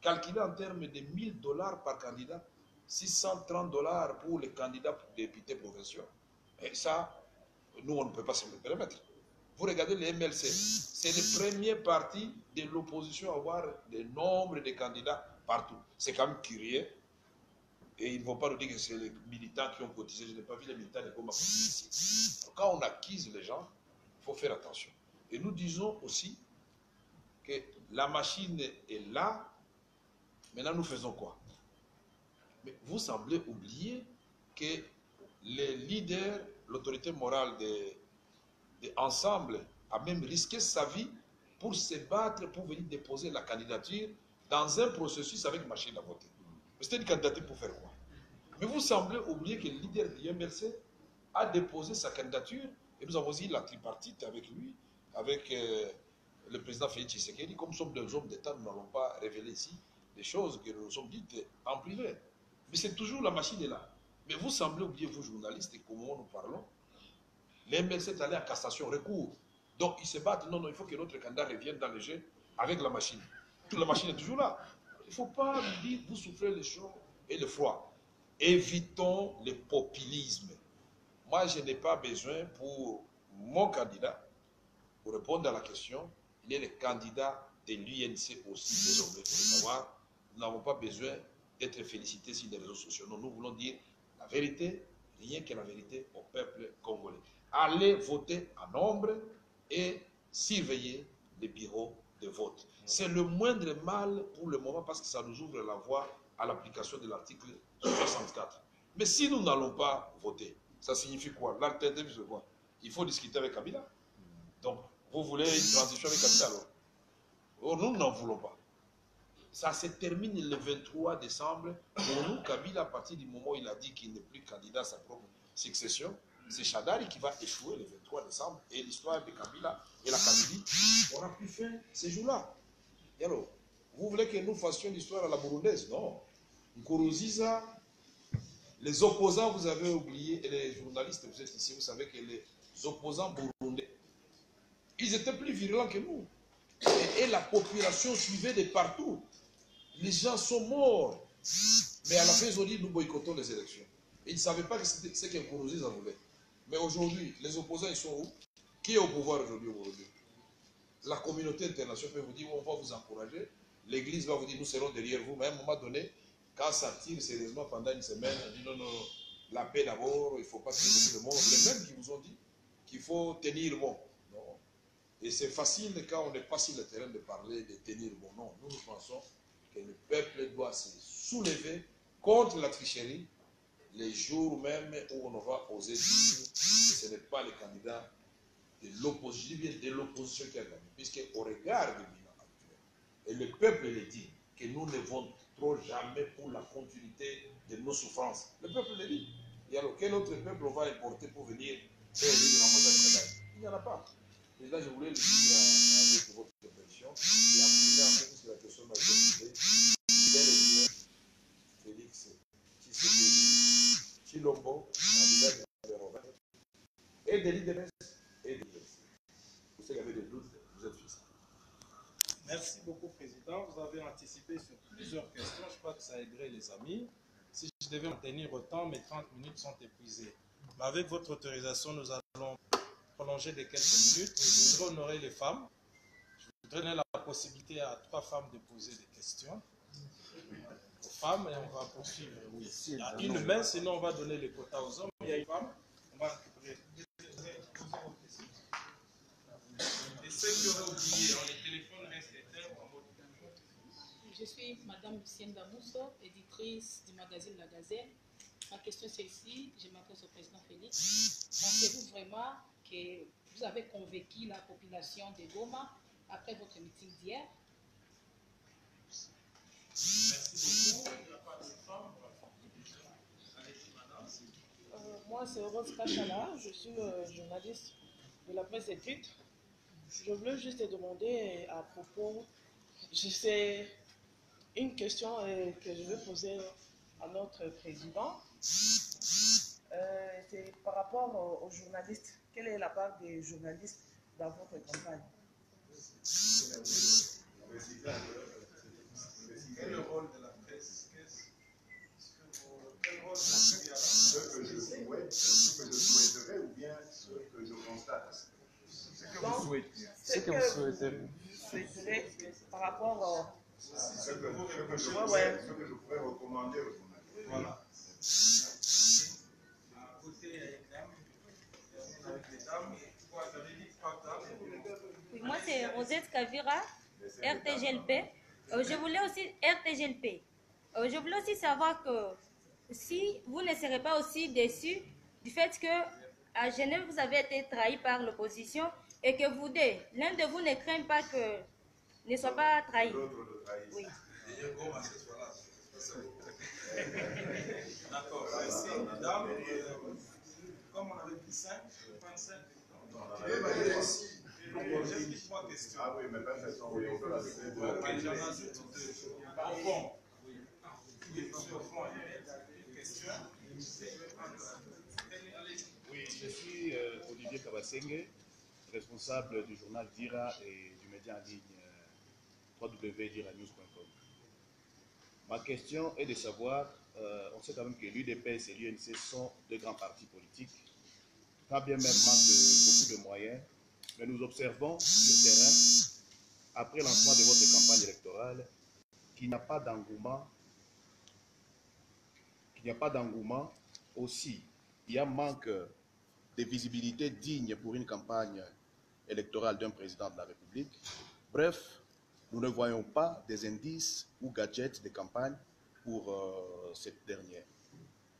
Calculé en termes de 1000 dollars par candidat, 630 dollars pour les candidats pour députés provinciaux. Et ça, nous on ne peut pas se le permettre. Vous regardez les MLC, c'est le premier parti de l'opposition à avoir le nombre de candidats partout. C'est quand même curieux. Et ils ne vont pas nous dire que c'est les militants qui ont cotisé. Je n'ai pas vu les militants de Goma cotiser ici. Quand on acquise les gens, il faut faire attention. Et nous disons aussi que la machine est là. Maintenant, nous faisons quoi? Mais vous semblez oublier que les leaders, l'autorité morale des de ensemble a même risqué sa vie pour se battre, pour venir déposer la candidature dans un processus avec machine à voter. C'était une candidature pour faire quoi? Mais vous semblez oublier que le leader du MLC a déposé sa candidature et nous avons eu la tripartite avec lui, avec euh, le président Félix Tshisekedi. Comme nous sommes des hommes d'État, nous n'allons pas révéler ici des choses que nous nous sommes dites en privé. Mais c'est toujours la machine est là. Mais vous semblez oublier, vous journalistes, comment nous parlons, les MLC est allé à cassation, recours. Donc ils se battent. Non, non, il faut que notre candidat revienne dans le jeu avec la machine. La machine est toujours là. Il ne faut pas dire, vous souffrez le chaud et le froid. Évitons le populisme. Moi, je n'ai pas besoin pour mon candidat, pour répondre à la question, il est le candidat de l'UNC aussi, désormais, le savoir. Nous n'avons pas besoin d'être félicités sur les réseaux sociaux. Nous voulons dire la vérité, rien que la vérité au peuple congolais. Allez voter en nombre et surveiller les bureaux de vote. C'est le moindre mal pour le moment parce que ça nous ouvre la voie à l'application de l'article 64. Mais si nous n'allons pas voter, ça signifie quoi? L'alternative, c'est quoi Il faut discuter avec Kabila. Donc, vous voulez une transition avec Kabila alors? Oh, Nous n'en voulons pas. Ça se termine le 23 décembre. Pour nous, Kabila, à partir du moment où il a dit qu'il n'est plus candidat à sa propre succession, c'est Chadari qui va échouer le 23 décembre. Et l'histoire de Kabila et la Kabylie aura plus fin ces jours-là. Et alors, vous voulez que nous fassions l'histoire à la burundaise? Non. Nkuruziza, les opposants, vous avez oublié, et les journalistes, vous êtes ici, vous savez que les opposants burundais, ils étaient plus virulents que nous. Et, la population suivait de partout. Les gens sont morts. Mais à la fin, ils ont dit, nous boycottons les élections. Ils ne savaient pas que c'était ce que Nkuruziza voulait. Mais aujourd'hui, les opposants, ils sont où? Qui est au pouvoir aujourd'hui aujourd'hui La communauté internationale peut vous dire, on va vous encourager. L'Église va vous dire, nous serons derrière vous. Mais à un moment donné, quand ça tire sérieusement pendant une semaine, on dit, non, non, non, la paix d'abord, il ne faut pas tuer de monde. Les mêmes qui vous ont dit qu'il faut tenir bon. Non. Et c'est facile quand on n'est pas sur le terrain de parler de tenir bon. Non, nous, pensons que le peuple doit se soulever contre la tricherie les jours même où on va oser dire que ce n'est pas le candidat de l'opposition, qui a gagné, puisque au regard du bilan actuel, et le peuple le dit, que nous ne voterons jamais pour la continuité de nos souffrances. Le peuple le dit. Et alors, quel autre peuple on va importer pour venir faire Ramazan Kadhaï Il n'y en a pas. Et là, je voulais le dire avec votre intervention et appuyer un peu sur la question m'a posée. Quel est Félix Tshisekedi, Chilombo, de 20, et de l'IDPS et de l'IDPS. Vous savez, il y avait des doutes, vous êtes ça. Merci beaucoup, Président. Vous avez anticipé sur plusieurs questions. Je crois que ça aiderait les amis. Si je devais en tenir autant, mes 30 minutes sont épuisées. Mais avec votre autorisation, nous allons prolonger de quelques minutes. Je voudrais honorer les femmes. Je voudrais donner la possibilité à trois femmes de poser des questions aux femmes et on va poursuivre. Oui. Il y a une main, sinon on va donner les quotas aux hommes. Il y a une femme, on va récupérer. Et ceux qui auraient oublié, hein, les téléphones Je suis Madame Lucienne Damousso, éditrice du magazine La. Ma question c'est ici, je m'adresse au président Félix. Pensez-vous vraiment que vous avez convaincu la population de Goma après votre meeting d'hier? Merci beaucoup. Euh, moi, c'est Rose Kachala, je suis euh, journaliste de la presse écrite. Je voulais juste te demander à propos, je sais, une question euh, que je veux poser à notre président. Euh, c'est par rapport aux, aux journalistes. Quelle est la part des journalistes dans votre campagne? Quel est le rôle de la presse? Que vous- vous Ce que je souhaite, ce que je souhaiterais ou bien ce que je constate? Donc, ce que vous souhaiterez par rapport Ce que, ce que je, Ouais, pourrais, ouais. ce que je pourrais recommander aux journalistes. Voilà. Oui, moi, c'est Rosette Kavira, RTGLP. Euh, je voulais aussi RTGLP. Euh, je voulais aussi savoir que si vous ne serez pas aussi déçus du fait que à Genève, vous avez été trahi par l'opposition et que vous l'un de vous ne craint pas que ne soit pas trahi. L'autre le trahisse. Oui. D'accord, merci, mesdames. Euh, Comme on avait dit 5, je vais prendre 5. J'ai trois questions. Ah oui, mais pas. Ok, j'en ajoute deux. Au fond. Oui, au fond, il y a une question. Oui, je suis euh, Olivier Kabasenge, responsable du journal Dira et du média en ligne www.diranews.com. Ma question est de savoir, euh, on sait quand même que l'UDPS et l'UNC sont deux grands partis politiques, quand bien même manquent de beaucoup de moyens, mais nous observons sur terrain, après lancement de votre campagne électorale, qu'il n'y a pas d'engouement qu'il n'y a pas d'engouement aussi. Il y a manque de visibilité digne pour une campagne électorale d'un président de la République. Bref, nous ne voyons pas des indices ou gadgets de campagne pour euh, cette dernière.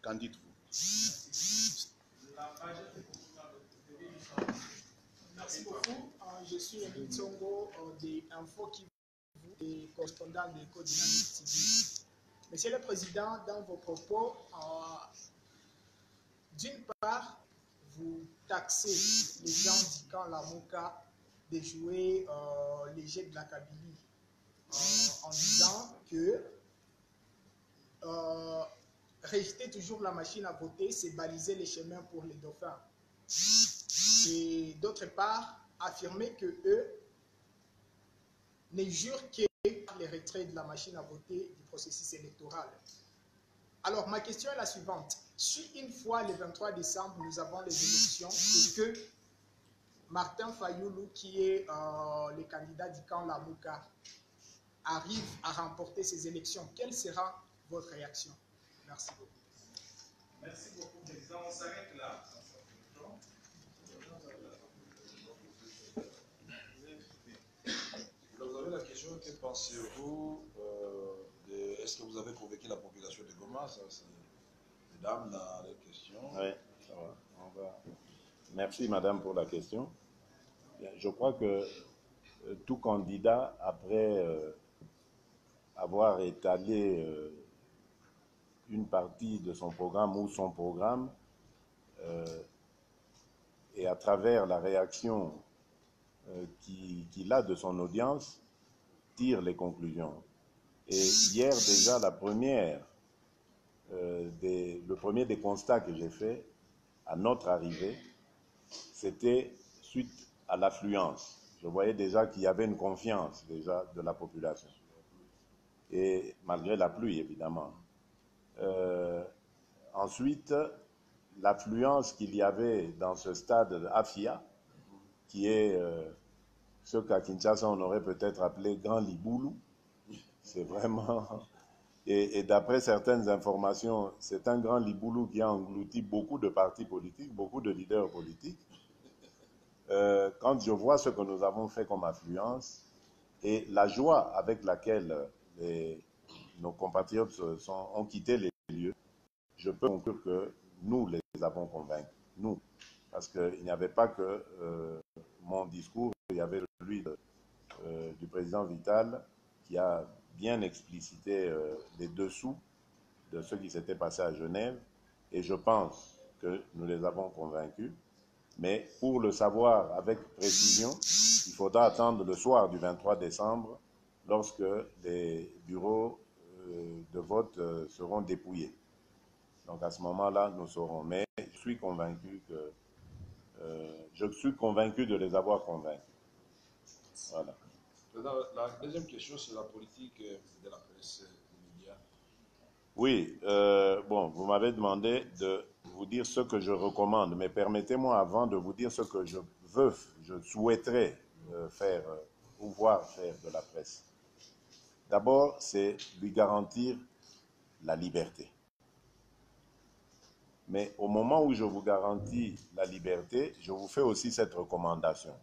Qu'en dites-vous? La Merci beaucoup. Euh, je suis Emile Tsongo euh, des Infos qui et correspondant de l'éco Dynamique TV. Monsieur le Président, dans vos propos, d'une part, vous taxez les gens du camp Lamouka de jouer les jets de la Kabylie en disant que euh, toujours la machine à voter, c'est baliser les chemins pour les dauphins. Et d'autre part, affirmer que eux ne jurent que les retraits de la machine à voter du processus électoral. Alors, ma question est la suivante. Si une fois le 23 décembre, nous avons les élections et que Martin Fayoulou, qui est euh, le candidat du camp Lamouka, arrive à remporter ces élections, quelle sera votre réaction? Merci beaucoup. Merci beaucoup, Président. On s'arrête là. Vous avez la question, que pensez-vous euh. Est-ce que vous avez convaincu la population de Goma? Ça, c'est mesdames dans les questions. Oui, ça va. On va. Merci, madame, pour la question. Je crois que euh, tout candidat, après euh, avoir étalé euh, une partie de son programme ou son programme, euh, et à travers la réaction euh, qui- qu'il a de son audience, tire les conclusions. Et hier déjà, la première, le premier des constats que j'ai fait à notre arrivée, c'était suite à l'affluence. Je voyais déjà qu'il y avait une confiance déjà de la population. Et malgré la pluie, évidemment. Euh, ensuite, l'affluence qu'il y avait dans ce stade Afia, qui est euh, ce qu'à Kinshasa on aurait peut-être appelé Grand Liboulou. C'est vraiment. Et, d'après certaines informations, c'est un grand Liboulou qui a englouti beaucoup de partis politiques, beaucoup de leaders politiques. Euh, quand je vois ce que nous avons fait comme affluence et la joie avec laquelle les- nos compatriotes ont quitté les lieux, je peux conclure que nous les avons convaincus. Nous. Parce qu'il n'y avait pas que euh, mon discours, il y avait celui euh, du président Vital qui a bien explicité euh, les dessous de ce qui s'était passé à Genève. Et je pense que nous les avons convaincus. Mais pour le savoir avec précision, il faudra attendre le soir du 23 décembre lorsque les bureaux euh, de vote euh, seront dépouillés. Donc à ce moment-là, nous saurons. Mais je suis convaincu que euh, je suis convaincu de les avoir convaincus. Voilà. La deuxième question, c'est la politique de la presse des médias. Oui, euh, bon, vous m'avez demandé de vous dire ce que je recommande, mais permettez-moi avant de vous dire ce que je veux, je souhaiterais euh, faire ou voir faire de la presse. D'abord, c'est lui garantir la liberté. Mais au moment où je vous garantis la liberté, je vous fais aussi cette recommandation.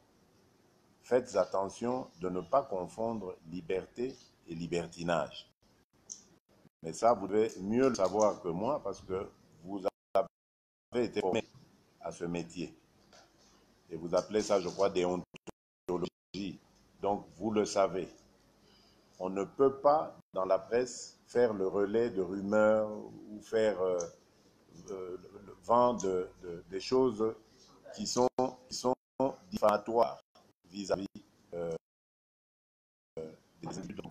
Faites attention de ne pas confondre liberté et libertinage. Mais ça, vous devez mieux le savoir que moi parce que vous avez été formé à ce métier. Et vous appelez ça, je crois, déontologie. Donc, vous le savez. On ne peut pas, dans la presse, faire le relais de rumeurs ou faire euh, euh, le vent de, de, des choses qui sont, qui diffamatoires vis-à-vis euh, des individus.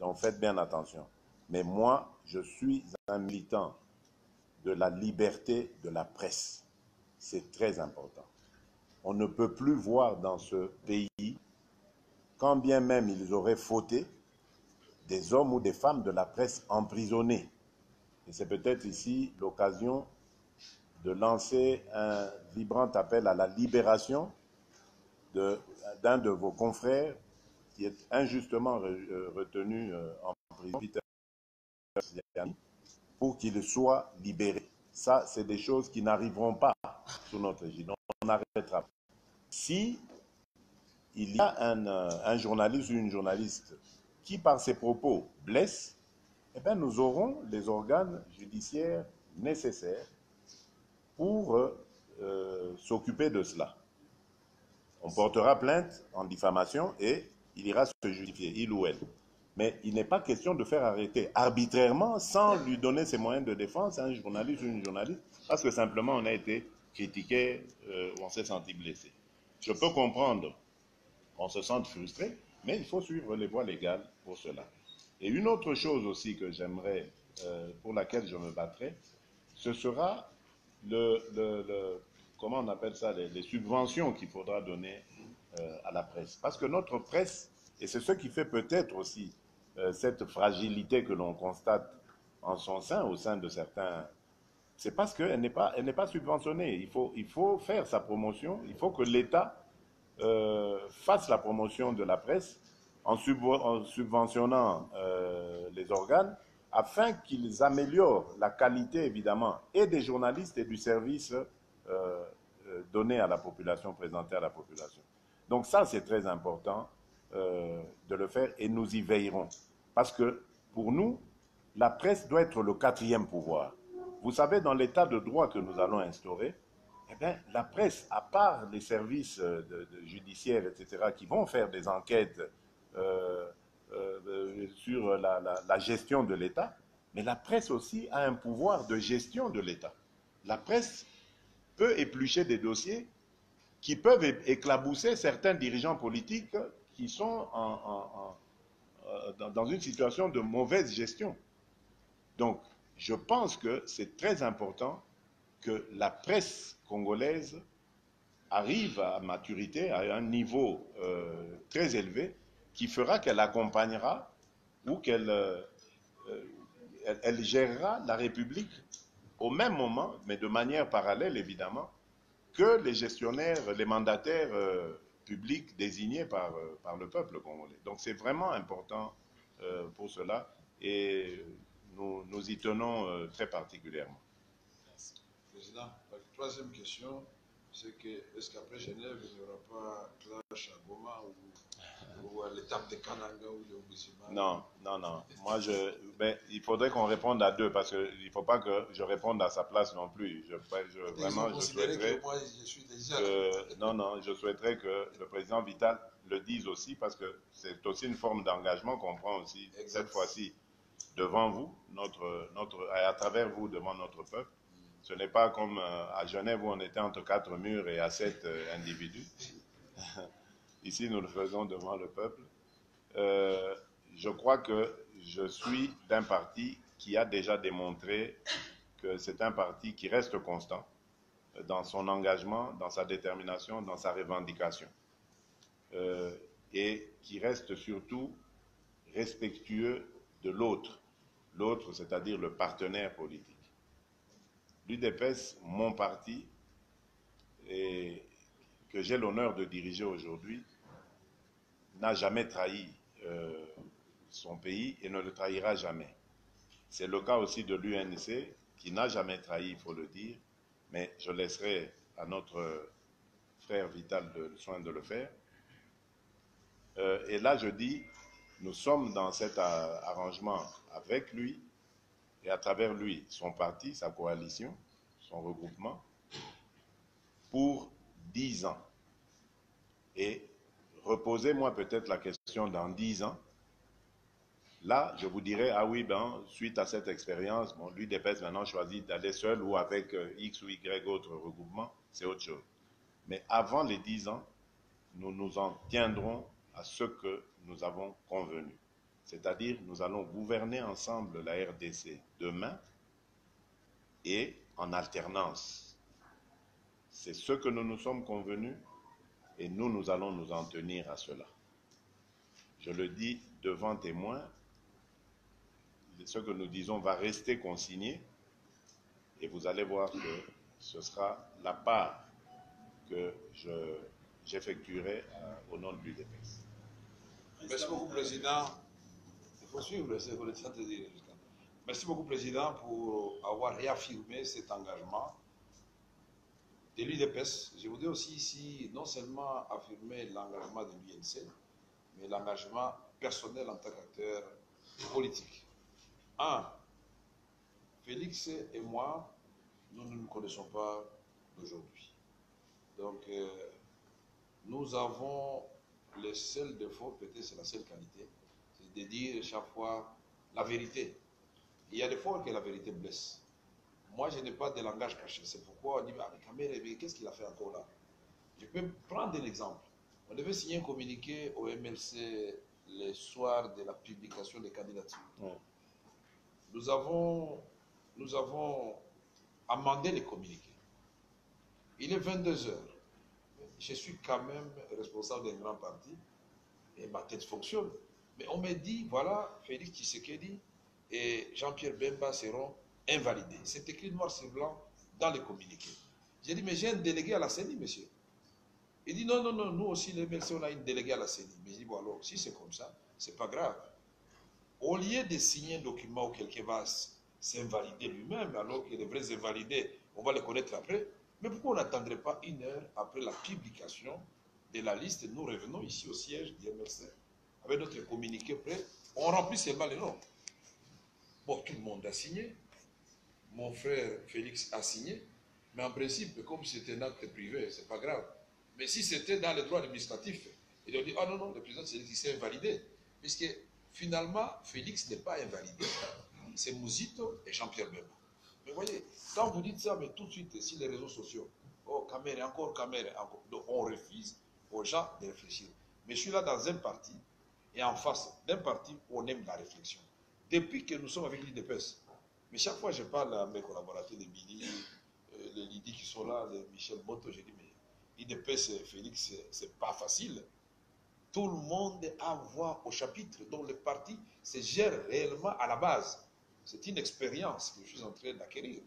Donc faites bien attention. Mais moi, je suis un militant de la liberté de la presse. C'est très important. On ne peut plus voir dans ce pays, quand bien même ils auraient fauté, des hommes ou des femmes de la presse emprisonnés. Et c'est peut-être ici l'occasion de lancer un vibrant appel à la libération d'un de, vos confrères qui est injustement re, retenu euh, en prison pour qu'il soit libéré. Ça, c'est des choses qui n'arriveront pas sous notre égide. On n'arrêtera pas. Si il y a un, un, journaliste ou une journaliste qui, par ses propos, blesse, eh bien, nous aurons les organes judiciaires nécessaires pour euh, s'occuper de cela. On portera plainte en diffamation et il ira se justifier, il ou elle. Mais il n'est pas question de faire arrêter arbitrairement, sans lui donner ses moyens de défense, un journaliste ou une journaliste, parce que simplement on a été critiqué euh, ou on s'est senti blessé. Je peux comprendre qu'on se sente frustré, mais il faut suivre les voies légales cela. Et une autre chose aussi que j'aimerais, euh, pour laquelle je me battrai, ce sera le, comment on appelle ça, les, subventions qu'il faudra donner euh, à la presse. Parce que notre presse, et c'est ce qui fait peut-être aussi euh, cette fragilité que l'on constate en son sein, au sein de certains, c'est parce qu'elle n'est pas, elle n'est pas subventionnée. Il faut, il faut faire sa promotion, il faut que l'État fasse la promotion de la presse en, sub, en subventionnant euh, les organes afin qu'ils améliorent la qualité, évidemment, et des journalistes et du service euh, donné à la population, présenté à la population. Donc ça, c'est très important euh, de le faire et nous y veillerons. Parce que pour nous, la presse doit être le quatrième pouvoir. Vous savez, dans l'état de droit que nous allons instaurer, eh bien, la presse, à part les services judiciaires, etc., qui vont faire des enquêtes euh, euh, sur la, la, la, gestion de l'État, mais la presse aussi a un pouvoir de gestion de l'État. La presse peut éplucher des dossiers qui peuvent éclabousser certains dirigeants politiques qui sont dans une situation de mauvaise gestion. Donc, je pense que c'est très important que la presse congolaise arrive à maturité, à un niveau euh, très élevé, qui fera qu'elle accompagnera ou qu'elle euh, elle, elle, gérera la République au même moment, mais de manière parallèle évidemment, que les gestionnaires, les mandataires euh, publics désignés par, euh, par le peuple congolais. Donc c'est vraiment important euh, pour cela et nous, nous y tenons très particulièrement. Merci. Président, la troisième question, c'est que est-ce qu'après Genève, il n'y aura pas clash à Goma ou ou à l'étape de Kananga ou de Non, non, non. Moi, je, ben, il faudrait qu'on réponde à deux parce qu'il ne faut pas que je réponde à sa place non plus. Je, je vraiment, je souhaiterais. Que moi, je suis déjà... que, non, non, je souhaiterais que le président Vital le dise aussi parce que c'est aussi une forme d'engagement qu'on prend aussi exact. cette fois-ci devant vous, notre, notre, à travers vous, devant notre peuple. Ce n'est pas comme euh, à Genève où on était entre quatre murs et à sept euh, individus. Ici, nous le faisons devant le peuple. Euh, je crois que je suis d'un parti qui a déjà démontré que c'est un parti qui reste constant dans son engagement, dans sa détermination, dans sa revendication. Euh, et qui reste surtout respectueux de l'autre, l'autre, c'est-à-dire le partenaire politique. L'UDPS, mon parti, que j'ai l'honneur de diriger aujourd'hui, n'a jamais trahi euh, son pays et ne le trahira jamais. C'est le cas aussi de l'UNC, qui n'a jamais trahi, il faut le dire, mais je laisserai à notre frère Vital le soin de le faire. Euh, et là, je dis, nous sommes dans cet arrangement avec lui et à travers lui, son parti, sa coalition, son regroupement, pour dix ans. Et reposez-moi peut-être la question dans dix ans. Là, je vous dirais, ah oui, ben, suite à cette expérience, bon, l'UDPS maintenant choisit d'aller seul ou avec euh, X ou Y autre regroupement, c'est autre chose. Mais avant les dix ans, nous nous en tiendrons à ce que nous avons convenu. C'est-à-dire, nous allons gouverner ensemble la RDC demain et en alternance. C'est ce que nous nous sommes convenus et nous, nous allons nous en tenir à cela. Je le dis devant témoins, ce que nous disons va rester consigné et vous allez voir que ce sera la part que j'effectuerai euh, au nom de l'UDPS. Merci beaucoup, Président. Il faut suivre ce que dire. Merci beaucoup, Président, pour avoir réaffirmé cet engagement de l'UDPS. Je voudrais aussi ici non seulement affirmer l'engagement de l'UNC, mais l'engagement personnel en tant qu'acteur politique. Un, Félix et moi, nous ne nous connaissons pas d'aujourd'hui. Donc, euh, nous avons le seul défaut, peut-être c'est la seule qualité, c'est de dire chaque fois la vérité. Il y a des fois que la vérité blesse. Moi, je n'ai pas de langage caché. C'est pourquoi on dit, ah, mais qu'est-ce qu'il a fait encore là? Je peux prendre un exemple. On devait signer un communiqué au MLC le soir de la publication des candidatures. Nous, avons, nous avons amendé les communiqués. Il est 22 heures je suis quand même responsable d'un grand parti et ma tête fonctionne. Mais on me dit, voilà, Félix Tshisekedi et Jean-Pierre Bemba seront invalidés. C'est écrit noir sur blanc dans les communiqués. J'ai dit, mais j'ai un délégué à la CENI, monsieur. Il dit, non, non, non, nous aussi, les MLC, on a une délégué à la CENI. Mais je dis, bon, alors, si c'est comme ça, c'est pas grave. Au lieu de signer un document où quelqu'un va s'invalider lui-même, alors que les vrais invalidés, on va les connaître après, mais pourquoi on n'attendrait pas une heure après la publication de la liste Nous revenons ici au siège du MRC avec notre communiqué prêt. On remplit seulement les noms. Bon, tout le monde a signé. Mon frère Félix a signé. Mais en principe, comme c'est un acte privé, c'est pas grave. Mais si c'était dans les droits administratifs, ils ont dit Ah non, non, le président s'est invalidé. Puisque finalement, Félix n'est pas invalidé. C'est Mouzito et Jean-Pierre Bemba. Mais voyez, quand vous dites ça, mais tout de suite, si les réseaux sociaux, oh, caméra, encore caméra, encore, donc on refuse aux gens de réfléchir. Mais je suis là dans un parti, et en face d'un parti on aime la réflexion. Depuis que nous sommes avec l'IDPS, mais chaque fois je parle à mes collaborateurs, les Billy, euh, les Lydie qui sont là, les Michel Boto, je dis, mais l'IDPS, Félix, c'est pas facile. Tout le monde a voix au chapitre, dont le parti se gère réellement à la base. C'est une expérience que je suis en train d'acquérir.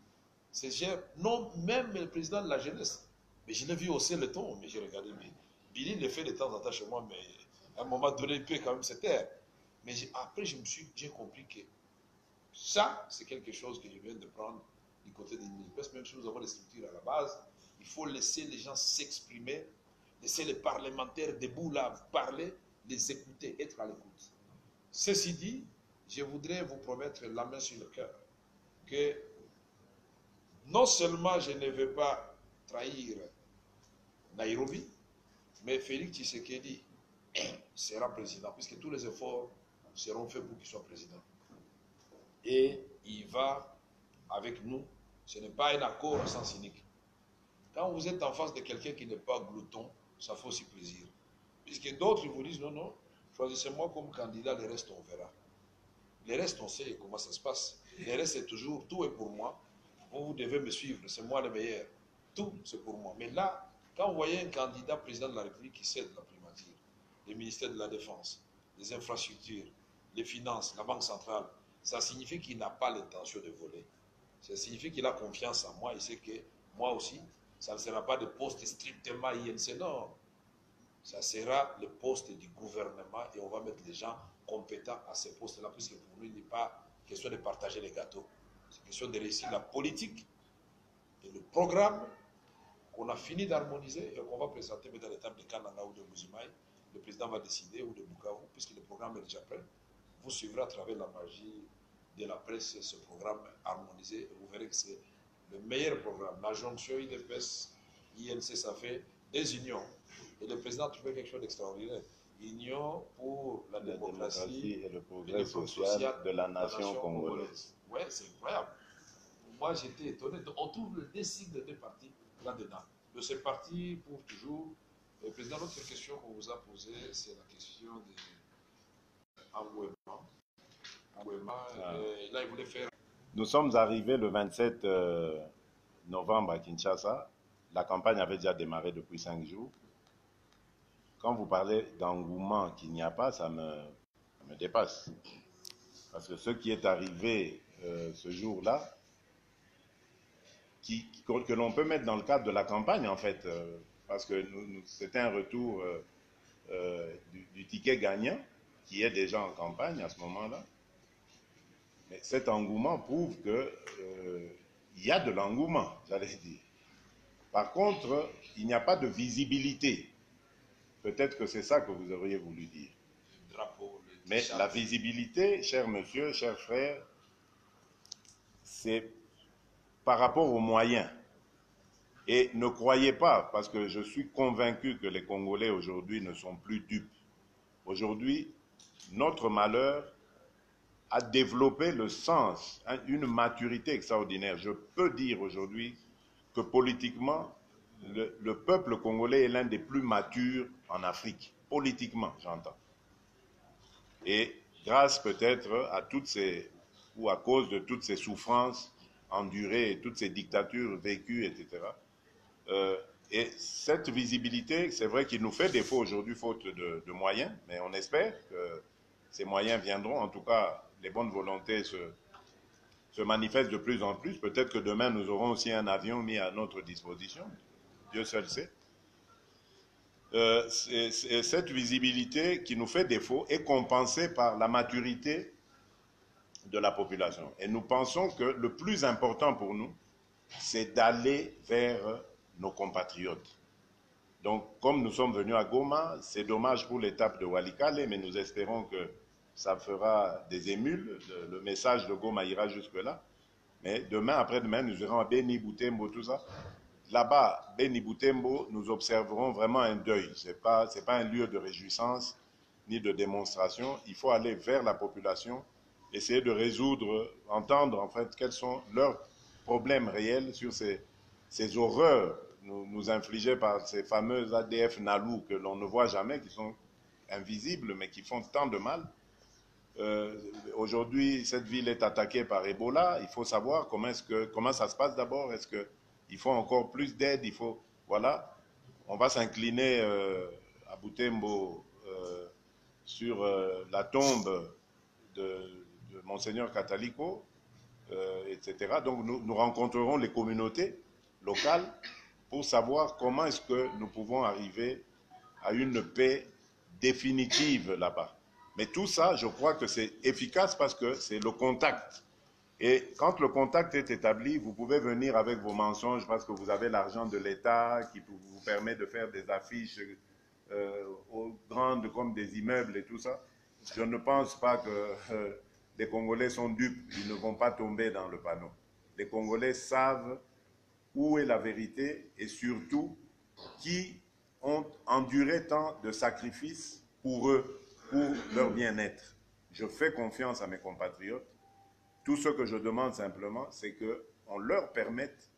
C'est non même le président de la jeunesse. Mais je l'ai vu hausser le ton, mais j'ai regardé, mais Billy le fait de temps en temps chez moi, mais à un moment donné, il peut quand même se taire. Mais après, j'ai compris que ça, c'est quelque chose que je viens de prendre du côté des l'UNIPES, même si nous avons les structures à la base, il faut laisser les gens s'exprimer, laisser les parlementaires debout là parler, les écouter, être à l'écoute. Ceci dit, je voudrais vous promettre la main sur le cœur que non seulement je ne vais pas trahir Nairobi, mais Félix Tshisekedi sera président, puisque tous les efforts seront faits pour qu'il soit président. Et il va, avec nous, Ce n'est pas un accord à sens unique. Quand vous êtes en face de quelqu'un qui n'est pas glouton, ça fait aussi plaisir. Puisque d'autres vous disent non, non, choisissez-moi comme candidat, le reste on verra. Le reste on sait comment ça se passe. Le reste c'est toujours tout est pour moi. Vous, vous devez me suivre, c'est moi le meilleur. Tout c'est pour moi. Mais là, quand vous voyez un candidat président de la République qui cède la primature, le ministère de la Défense, les infrastructures, les finances, la Banque centrale, ça signifie qu'il n'a pas l'intention de voler. Ça signifie qu'il a confiance en moi. Il sait que moi aussi, ça ne sera pas de poste strictement INC, non. Ça sera le poste du gouvernement et on va mettre les gens compétents à ces postes-là, puisque pour nous, il n'est pas question de partager les gâteaux. C'est question de réussir la politique et le programme qu'on a fini d'harmoniser et qu'on va présenter dans l'étape de Kananga ou de Muzimaï. Le président va décider, ou de Bukavu, puisque le programme est déjà prêt. Vous suivrez à travers la magie de la presse ce programme harmonisé vous verrez que c'est le meilleur programme. La jonction IDPS, INC, ça fait des unions. Et le président a trouvé quelque chose d'extraordinaire. Union pour la, La démocratie, démocratie et le progrès social de la nation congolaise. Ouais, c'est incroyable. Moi, j'étais étonné. On trouve le signes de deux partis là-dedans. De ces partis pour toujours. Le président, l'autre question qu'on vous a posée, c'est la question Ah. Nous sommes arrivés le 27 euh, novembre à Kinshasa. La campagne avait déjà démarré depuis cinq jours. Quand vous parlez d'engouement qu'il n'y a pas, ça me, me dépasse. Parce que ce qui est arrivé euh, ce jour-là, que l'on peut mettre dans le cadre de la campagne, en fait, euh, parce que nous- c'était un retour du ticket gagnant, qui est déjà en campagne à ce moment-là. Mais cet engouement prouve que euh, il y a de l'engouement, j'allais dire. Par contre, il n'y a pas de visibilité. Peut-être que c'est ça que vous auriez voulu dire. le drapeau. le Mais la visibilité, cher monsieur, cher frère, c'est par rapport aux moyens. Et ne croyez pas, parce que je suis convaincu que les Congolais aujourd'hui ne sont plus dupes. Aujourd'hui, notre malheur a développé le sens, hein, une maturité extraordinaire. Je peux dire aujourd'hui que politiquement, le, le peuple congolais est l'un des plus matures en Afrique. Politiquement, j'entends. Et grâce peut-être à toutes ces, ou à cause de toutes ces souffrances endurées, toutes ces dictatures vécues, etc. euh, et cette visibilité, c'est vrai qu'il nous fait défaut aujourd'hui, faute de, de moyens, mais on espère que ces moyens viendront. En tout cas, les bonnes volontés se, manifestent de plus en plus. Peut-être que demain, nous aurons aussi un avion mis à notre disposition. Dieu seul sait. Euh, cette visibilité qui nous fait défaut est compensée par la maturité de la population. Et nous pensons que le plus important pour nous, c'est d'aller vers nos compatriotes. Donc, comme nous sommes venus à Goma, c'est dommage pour l'étape de Walikale, mais nous espérons que ça fera des émules. Le, message de Goma ira jusque-là. Mais demain, après-demain, nous irons à Beni, Boutembo, tout ça. Là-bas, Beni Boutembo, nous observerons vraiment un deuil. Ce n'est pas, pas un lieu de réjouissance ni de démonstration. Il faut aller vers la population, essayer de résoudre, entendre en fait quels sont leurs problèmes réels sur ces, ces horreurs nous, nous infligées par ces fameux ADF Nalou que l'on ne voit jamais, qui sont invisibles mais qui font tant de mal. Euh, Aujourd'hui, cette ville est attaquée par Ebola. Il faut savoir comment, ça se passe d'abord. Est-ce qu'il faut encore plus d'aide? Il faut. Voilà. On va s'incliner euh, à Butembo euh, sur la tombe de, Monseigneur Catalico, etc. Donc, nous, nous rencontrerons les communautés locales pour savoir comment est-ce que nous pouvons arriver à une paix définitive là-bas. Mais tout ça, je crois que c'est efficace parce que c'est le contact. Et quand le contact est établi, vous pouvez venir avec vos mensonges parce que vous avez l'argent de l'État qui vous permet de faire des affiches euh, grandes comme des immeubles et tout ça. Je ne pense pas que euh, les Congolais sont dupes, ils ne vont pas tomber dans le panneau. Les Congolais savent où est la vérité et surtout qui ont enduré tant de sacrifices pour eux, pour leur bien-être. Je fais confiance à mes compatriotes. Tout ce que je demande simplement, c'est que on leur permette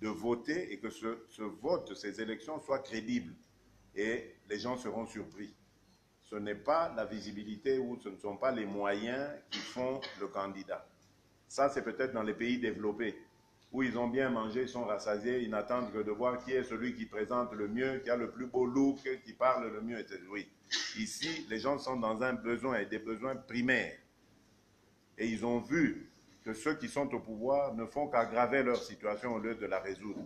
de voter et que ce vote, ces élections soient crédibles. Et les gens seront surpris. Ce n'est pas la visibilité ou ce ne sont pas les moyens qui font le candidat. Ça, c'est peut-être dans les pays développés, où ils ont bien mangé, ils sont rassasiés, ils n'attendent que de voir qui est celui qui présente le mieux, qui a le plus beau look, qui parle le mieux, etc. Oui. Ici, les gens sont dans un besoin, et des besoins primaires. Et ils ont vu que ceux qui sont au pouvoir ne font qu'aggraver leur situation au lieu de la résoudre.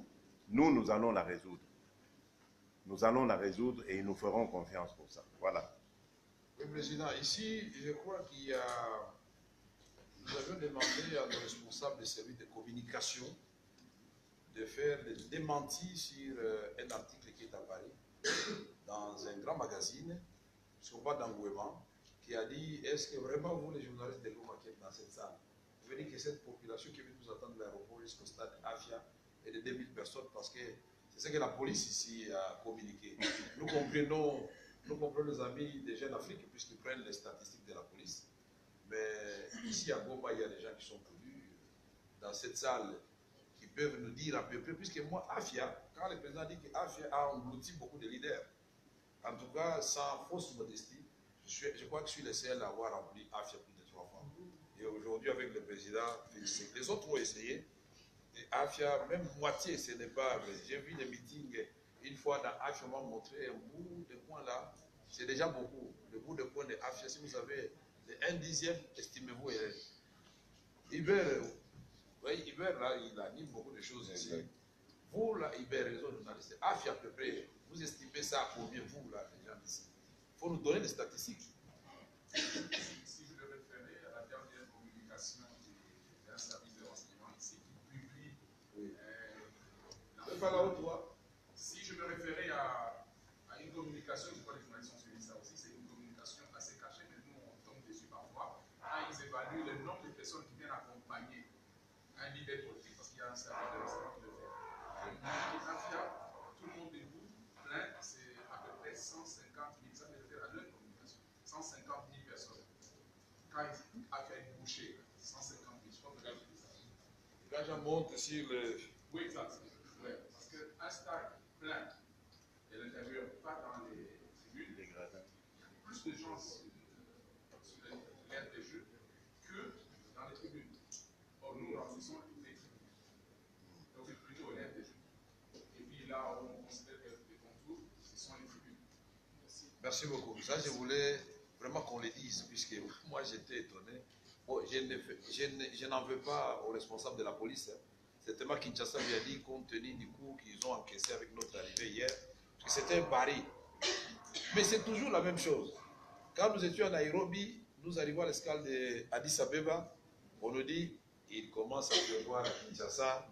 Nous, nous allons la résoudre. Nous allons la résoudre et ils nous feront confiance pour ça. Voilà. Oui, Président, ici, je crois qu'il y a. Nous avions demandé à nos responsables des services de communication de faire des démentis sur euh, un article qui est apparu dans un grand magazine, sur pas d'Angouéman, qui a dit Est-ce que vraiment vous, les journalistes de Goma, qui êtes dans cette salle, vous venez que cette population qui vient nous attendre de l'aéroport jusqu'au stade Afia est de 2000 personnes parce que c'est ce que la police ici a communiqué. Nous comprenons, nous comprenons les amis des jeunes Afrique puisqu'ils prennent les statistiques de la police. Mais ici à Goma, il y a des gens qui sont connus dans cette salle qui peuvent nous dire à peu près, puisque moi, AFIA, quand le président dit que AFIA a englouti beaucoup de leaders, en tout cas, sans fausse modestie, je, crois que je suis le seul à avoir rempli AFIA plus de trois fois. Et aujourd'hui, avec le président, les autres ont essayé. Et AFIA, même moitié, ce n'est pas. J'ai vu des meetings, une fois dans AFIA, on montré un bout de coin là. C'est déjà beaucoup. Le bout de coin de AFIA, si vous avez le un dixième, estimez-vous. Hubert, oui, Hubert, là, il anime beaucoup de choses ici. Vous, là, Hubert, les autres journalistes, AFIA à peu près, vous estimez ça à combien, vous, là, les gens d'ici Il faut nous donner des statistiques. Si je me référer à la dernière communication du- d'un service de renseignement ici qui publie. euh, Ne pas la haute voix. Si je me référais à, à une communication, je crois que les journalistes ont suivi ça aussi, c'est une communication assez cachée, mais nous on tombe dessus parfois. Quand ils évaluent le nombre de personnes qui viennent accompagner un leader politique, parce qu'il y a tout le monde debout, plein, c'est à peu près 150 000, ça veut dire à leur communication, 150 000 personnes. Quand Afia est bouché, 150 000, je crois que là, je dis ça. Quand je monte sur le. Oui, exact. Ouais, parce qu'un stade plein et l'intérieur, pas dans les tribunes, il y a plus de gens sur, sur les- l'aire des jeux que dans les tribunes. Or, nous remplissons toutes les tribunes. Donc, c'est plutôt l'aire des jeux. Et puis là, on considère que les contours, ce sont les tribunes. Merci. Beaucoup. Ça, je voulais vraiment qu'on le dise, puisque moi, j'étais étonné. Je n'en veux pas aux responsables de la police. hein. C'est tellement Kinshasa lui a dit, compte tenu du coup qu'ils ont encaissé avec notre arrivée hier, que c'était un pari. Mais c'est toujours la même chose. Quand nous étions à Nairobi, nous arrivons à l'escale d'Addis Abeba, on nous dit, il commence à pleuvoir à Kinshasa.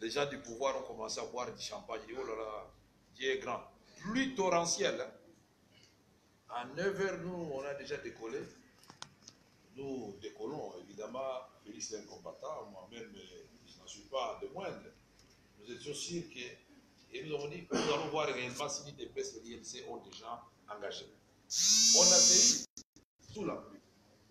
Les gens du pouvoir ont commencé à boire du champagne. Oh là là, Dieu est grand. Pluie torrentielle. hein. À 9h, nous, on a déjà décollé. Nous décollons, évidemment. Félix est un combattant, moi-même, je n'en suis pas de moindre. Nous étions sûrs que. Et nous avons dit nous allons voir réellement si l'IDPS et l'INC ont déjà engagé. On a atterri sous la pluie.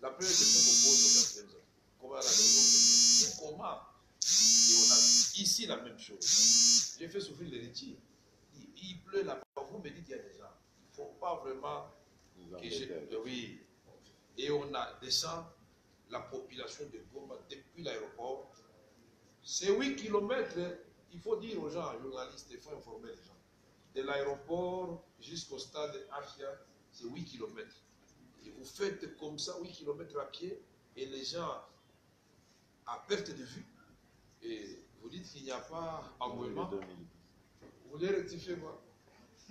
La première question qu'on pose aux personnes, comment la raison Comment? Et on a vu ici la même chose. J'ai fait souffrir les retirs. Il, il pleut là-bas. Vous me dites qu'il y a des gens. Il ne faut pas vraiment que je- oui. Et on a descend la population de Goma depuis l'aéroport. C'est 8 km. Il faut dire aux gens, journalistes, il faut informer les gens. De l'aéroport jusqu'au stade Afia, c'est 8 km. Et vous faites comme ça 8 km à pied et les gens à perte de vue. Et vous dites qu'il n'y a pas engouement. Vous voulez rectifier moi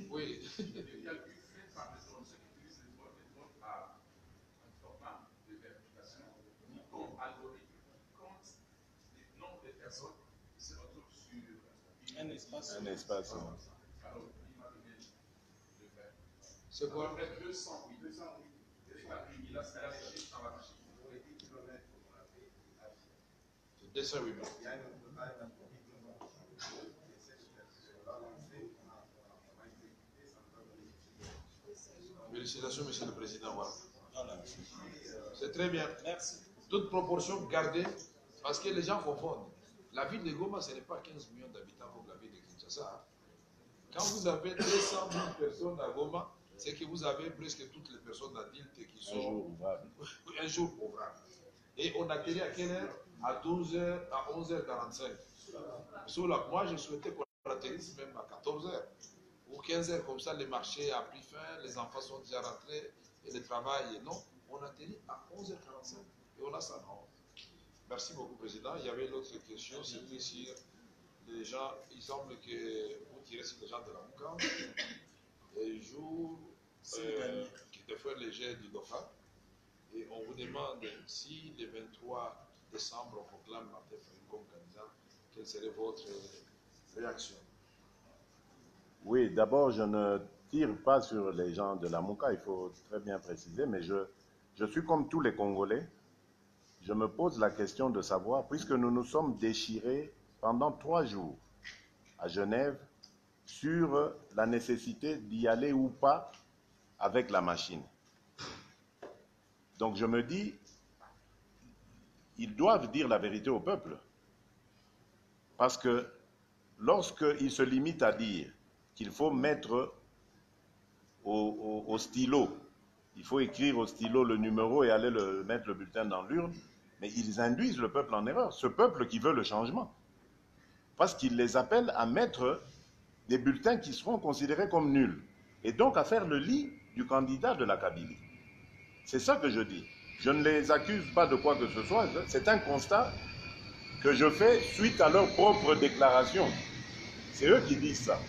Oui. Le calcul fait par les zones, ceux qui utilisent les drones, les drones à un format de vérification, qui compte algorithme, qui compte le nombre de personnes qui se retrouvent sur Un espace. Un espace. hein. Alors, il m'a donné le faire. C'est quoi À peu près 200, oui, 200, oui. C'est la pluie, il a c'est la chiffre dans la machine. Pour les 10 km qu'on a fait, C'est 208 000. il y a une Félicitations, Monsieur le Président. Voilà. Voilà. C'est très bien. Merci. Toute proportion gardée, parce que les gens confondent. La ville de Goma, ce n'est pas 15 millions d'habitants comme la ville de Kinshasa. Quand vous avez 200 000 personnes à Goma, c'est que vous avez presque toutes les personnes adultes qui Un sont jour un jour ouvrable. Et on atterrit à quelle heure? À 12h, à 11h45. Sur la- moi, je souhaitais qu'on atterrisse même à 14h ou 15h, comme ça, les marchés a pris fin, les enfants sont déjà rentrés et le travail. Non, on atterrit à 11h45 et on a ça. Non? Merci beaucoup, Président. Il y avait l'autre question, c'était sur les gens. Il semble que vous tirez sur les gens de la Moukan et ils jouent euh, qui défait les jets du Dauphin. Et on vous demande si le 23 décembre on proclame Martin Fayou comme candidat, quelle serait votre réaction? Oui, d'abord, je ne tire pas sur les gens de la Mouka, il faut très bien préciser, mais je, je suis comme tous les Congolais. Je me pose la question de savoir, puisque nous nous sommes déchirés pendant trois jours à Genève sur la nécessité d'y aller ou pas avec la machine. Donc je me dis, ils doivent dire la vérité au peuple. Parce que lorsqu'ils se limitent à dire qu'il faut mettre au, stylo, il faut écrire au stylo le numéro et aller le, mettre le bulletin dans l'urne, mais ils induisent le peuple en erreur, ce peuple qui veut le changement. Parce qu'ils les appellent à mettre des bulletins qui seront considérés comme nuls, et donc à faire le lit du candidat de la Kabylie. C'est ça que je dis. Je ne les accuse pas de quoi que ce soit, c'est un constat que je fais suite à leur propre déclaration. C'est eux qui disent ça.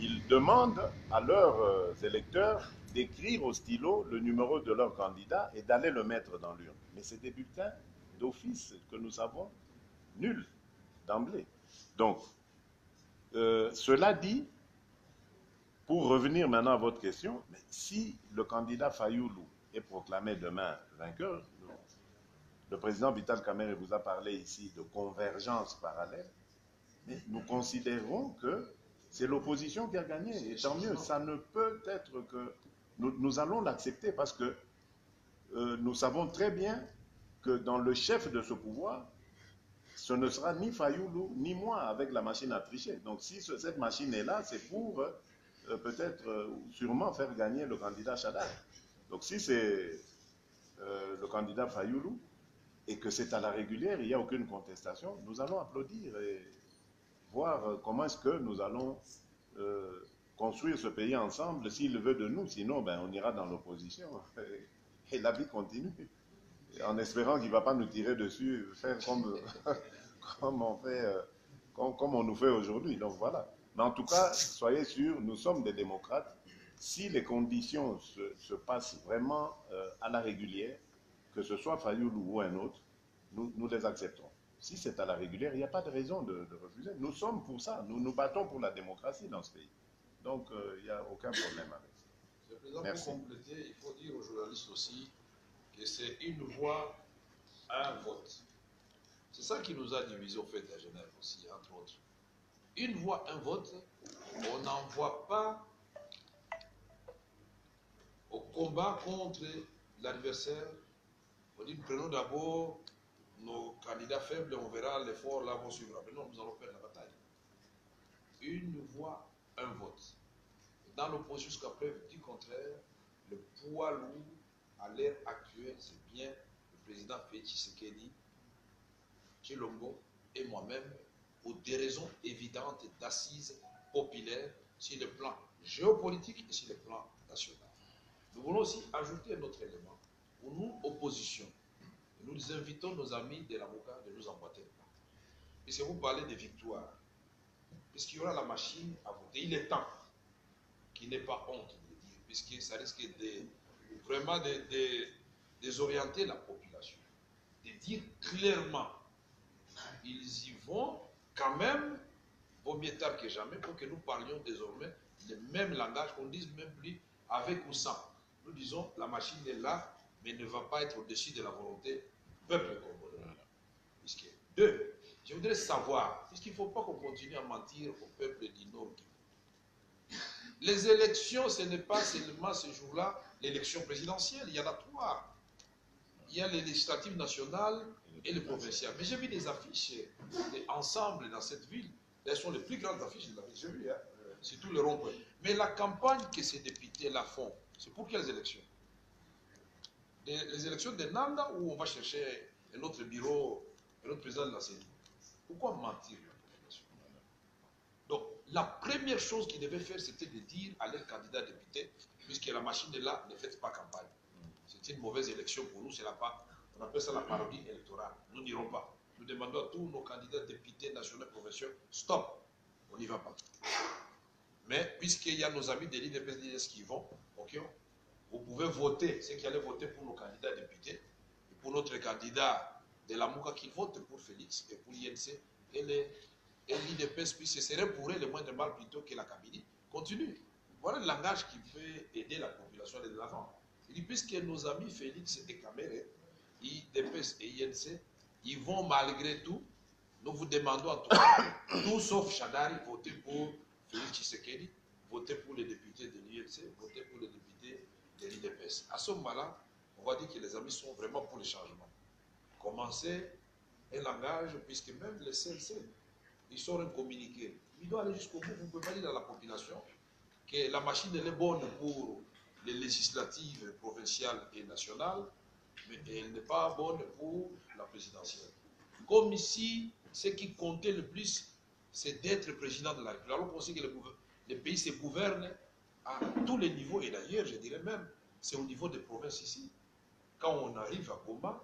Ils demandent à leurs euh, électeurs d'écrire au stylo le numéro de leur candidat et d'aller le mettre dans l'urne. Mais c'est des bulletins d'office que nous savons nuls d'emblée. Donc, euh, cela dit, pour revenir maintenant à votre question, si le candidat Fayoulou est proclamé demain vainqueur, le président Vital Kamerhe vous a parlé ici de convergence parallèle, mais nous considérons que c'est l'opposition qui a gagné. Et tant mieux, ça ne peut être que nous, allons l'accepter parce que euh, nous savons très bien que dans le chef de ce pouvoir, ce ne sera ni Fayoulou ni moi avec la machine à tricher. Donc si ce- cette machine est là, c'est pour euh, peut-être euh, sûrement faire gagner le candidat Chadar. Donc si c'est le candidat Fayoulou et que c'est à la régulière, il n'y a aucune contestation, nous allons applaudir et voir comment est-ce que nous allons construire ce pays ensemble s'il veut de nous. Sinon, ben, on ira dans l'opposition et la vie continue. En espérant qu'il ne va pas nous tirer dessus, faire comme, comme, on, fait, euh, comme, comme on nous fait aujourd'hui. Donc voilà. Mais en tout cas, soyez sûrs, nous sommes des démocrates. Si les conditions se, se passent vraiment euh, à la régulière, que ce soit Fayoulou ou un autre, nous, nous les acceptons. Si c'est à la régulière, il n'y a pas de raison de refuser. Nous sommes pour ça. Nous nous battons pour la démocratie dans ce pays. Donc, euh, il n'y a aucun problème avec ça. Le Président, Merci. pour compléter, il faut dire aux journalistes aussi que c'est une voix, un vote. C'est ça qui nous a divisés au fait à Genève aussi, entre autres. Une voix, un vote, on n'envoie pas au combat contre l'adversaire. On dit, prenons d'abord nos candidats faibles et on verra l'effort là vont suivre. Mais non, nous allons faire la bataille. Une voix, un vote. Dans l'opposition jusqu'à preuve du contraire, le poids lourd à l'ère actuelle, c'est bien le président Félix Tshisekedi, Chilombo et moi-même, pour des raisons évidentes d'assises populaires sur le plan géopolitique et sur le plan national. Nous voulons aussi ajouter un autre élément. Pour nous, opposition, nous invitons nos amis de la MOCA de nous emboîter. Puisque vous parlez de victoire, puisqu'il y aura la machine à voter, il est temps qu'il n'ait pas honte de dire, puisque ça risque de vraiment de, désorienter la population. De dire clairement, ils y vont quand même, vaut mieux tard que jamais, pour que nous parlions désormais le même langage, qu'on dise même plus avec ou sans. Nous disons, la machine est là, mais ne va pas être au-dessus de la volonté du peuple congolais. Puisque, deux, je voudrais savoir, puisqu'il ne faut pas qu'on continue à mentir au peuple Kivu. Les élections, ce n'est pas seulement ce jour-là l'élection présidentielle, il y en a trois. il y a les législatives nationales et les provinciales. Mais j'ai vu des affiches ensemble dans cette ville. Elles sont les plus grandes affiches de la ville. J'ai vu, hein. c'est tout le rond Mais la campagne que ces députés-là font, c'est pour quelles élections? Les, les élections de Nanda où on va chercher un autre bureau, un autre président de la CENI. Pourquoi mentir population Donc, la première chose qu'ils devaient faire, c'était de dire à leurs candidats députés, puisque la machine est là, ne faites pas campagne. C'est une mauvaise élection pour nous, c'est la pa- on appelle ça la parodie électorale. Nous n'irons pas. Nous demandons à tous nos candidats députés nationaux professionnels, stop, on n'y va pas. Mais puisqu'il y a nos amis de l'IDPS qui vont, vous pouvez voter, ceux qui allaient voter pour nos candidats députés, et pour notre candidat de la Mouka qui vote pour Félix et pour l'INC et l'IDPS, puis ce serait pour eux le moindre mal plutôt que la Kabylie, continue. Voilà le langage qui peut aider la population à aller de l'avant. Puisque nos amis Félix et Kamere, IDPS et INC, ils vont malgré tout, nous vous demandons en tout tout sauf Chadari, voter pour Félix Tshisekedi, voter pour les députés de l'INC, voter pour les députés de l'IDPS. À ce moment-là, on va dire que les amis sont vraiment pour le changement. Commencer un langage, puisque même les CNC, ils sont un communiqué. Il doit aller jusqu'au bout. Vous pouvez pas dire à la population que la machine elle est bonne pour les législatives provinciales et nationales, mais elle n'est pas bonne pour la présidentielle. Comme ici, ce qui comptait le plus, c'est d'être président de la République. Alors qu'on sait que le pays se gouverne à tous les niveaux, et d'ailleurs, je dirais même, c'est au niveau des provinces ici. Quand on arrive à Goma,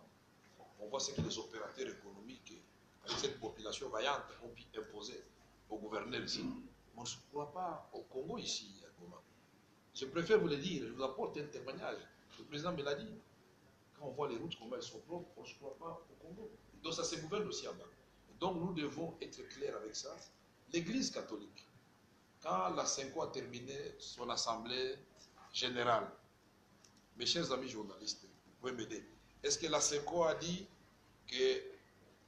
on voit ce que les opérateurs économiques, avec cette population vaillante, ont pu imposer au gouverneur ici. Mais on ne se croit pas au Congo ici, à Goma. Je préfère vous le dire, je vous apporte un témoignage. Le président me l'a dit. Quand on voit les routes, comment elles sont propres, on ne se croit pas au Congo. Donc ça se gouverne aussi en bas. Donc nous devons être clairs avec ça. L'Église catholique, quand la Cinco a terminé son assemblée générale, mes chers amis journalistes, vous pouvez m'aider. Est-ce que la Cinco a dit que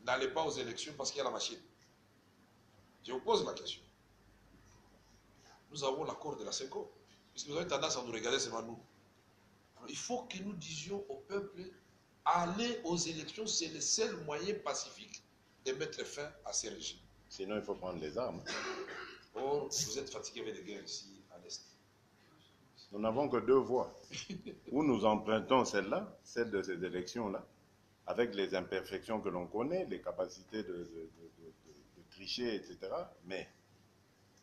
n'allez pas aux élections parce qu'il y a la machine? Je vous pose la question. Nous avons l'accord de la Cinco, puisque vous avez tendance à nous regarder seulement nous. Alors, il faut que nous disions au peuple, aller aux élections, c'est le seul moyen pacifique de mettre fin à ces régimes. Sinon, il faut prendre les armes. Or, vous êtes fatigué avec les guerres ici. Nous n'avons que deux voies. Ou nous empruntons celle-là, celle de ces élections-là, avec les imperfections que l'on connaît, les capacités de, de- de- de- de- de tricher, etc. Mais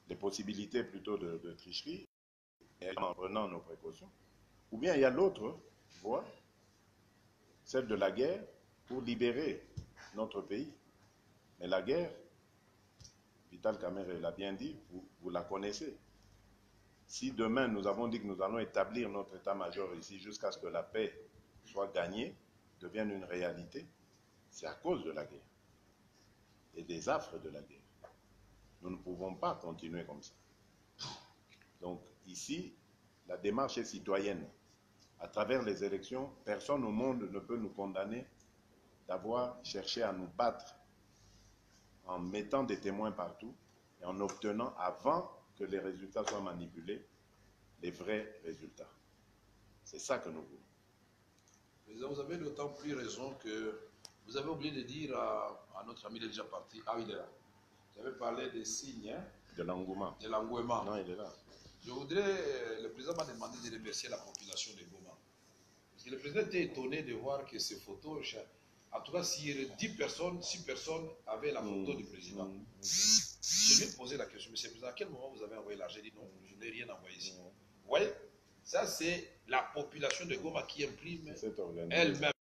les possibilités plutôt de, de tricherie, et en prenant nos précautions. Ou bien il y a l'autre voie, celle de la guerre, pour libérer notre pays. Mais la guerre, Vital Kamere l'a bien dit, vous, vous la connaissez. Si demain nous avons dit que nous allons établir notre état-major ici jusqu'à ce que la paix soit gagnée, devienne une réalité, c'est à cause de la guerre et des affres de la guerre. Nous ne pouvons pas continuer comme ça. Donc ici, la démarche est citoyenne. À travers les élections, personne au monde ne peut nous condamner d'avoir cherché à nous battre en mettant des témoins partout et en obtenant, avant que les résultats soient manipulés, les vrais résultats. C'est ça que nous voulons. Président, vous avez d'autant plus raison que vous avez oublié de dire à, à notre ami, il est déjà parti. Ah il est là. Vous avez parlé des signes, hein, De l'engouement. de l'engouement. Non, il est là. Je voudrais, euh, le président m'a demandé de remercier la population de Goma. Parce que le président était étonné de voir que ces photos, en tout cas, si 10 personnes, 6 personnes avaient la photo du président. Mm. Je lui ai posé la question, monsieur le président, à quel moment vous avez envoyé l'argent J'ai dit non, je n'ai rien envoyé ici. Vous voyez, ça c'est la population de Goma qui imprime elle-même.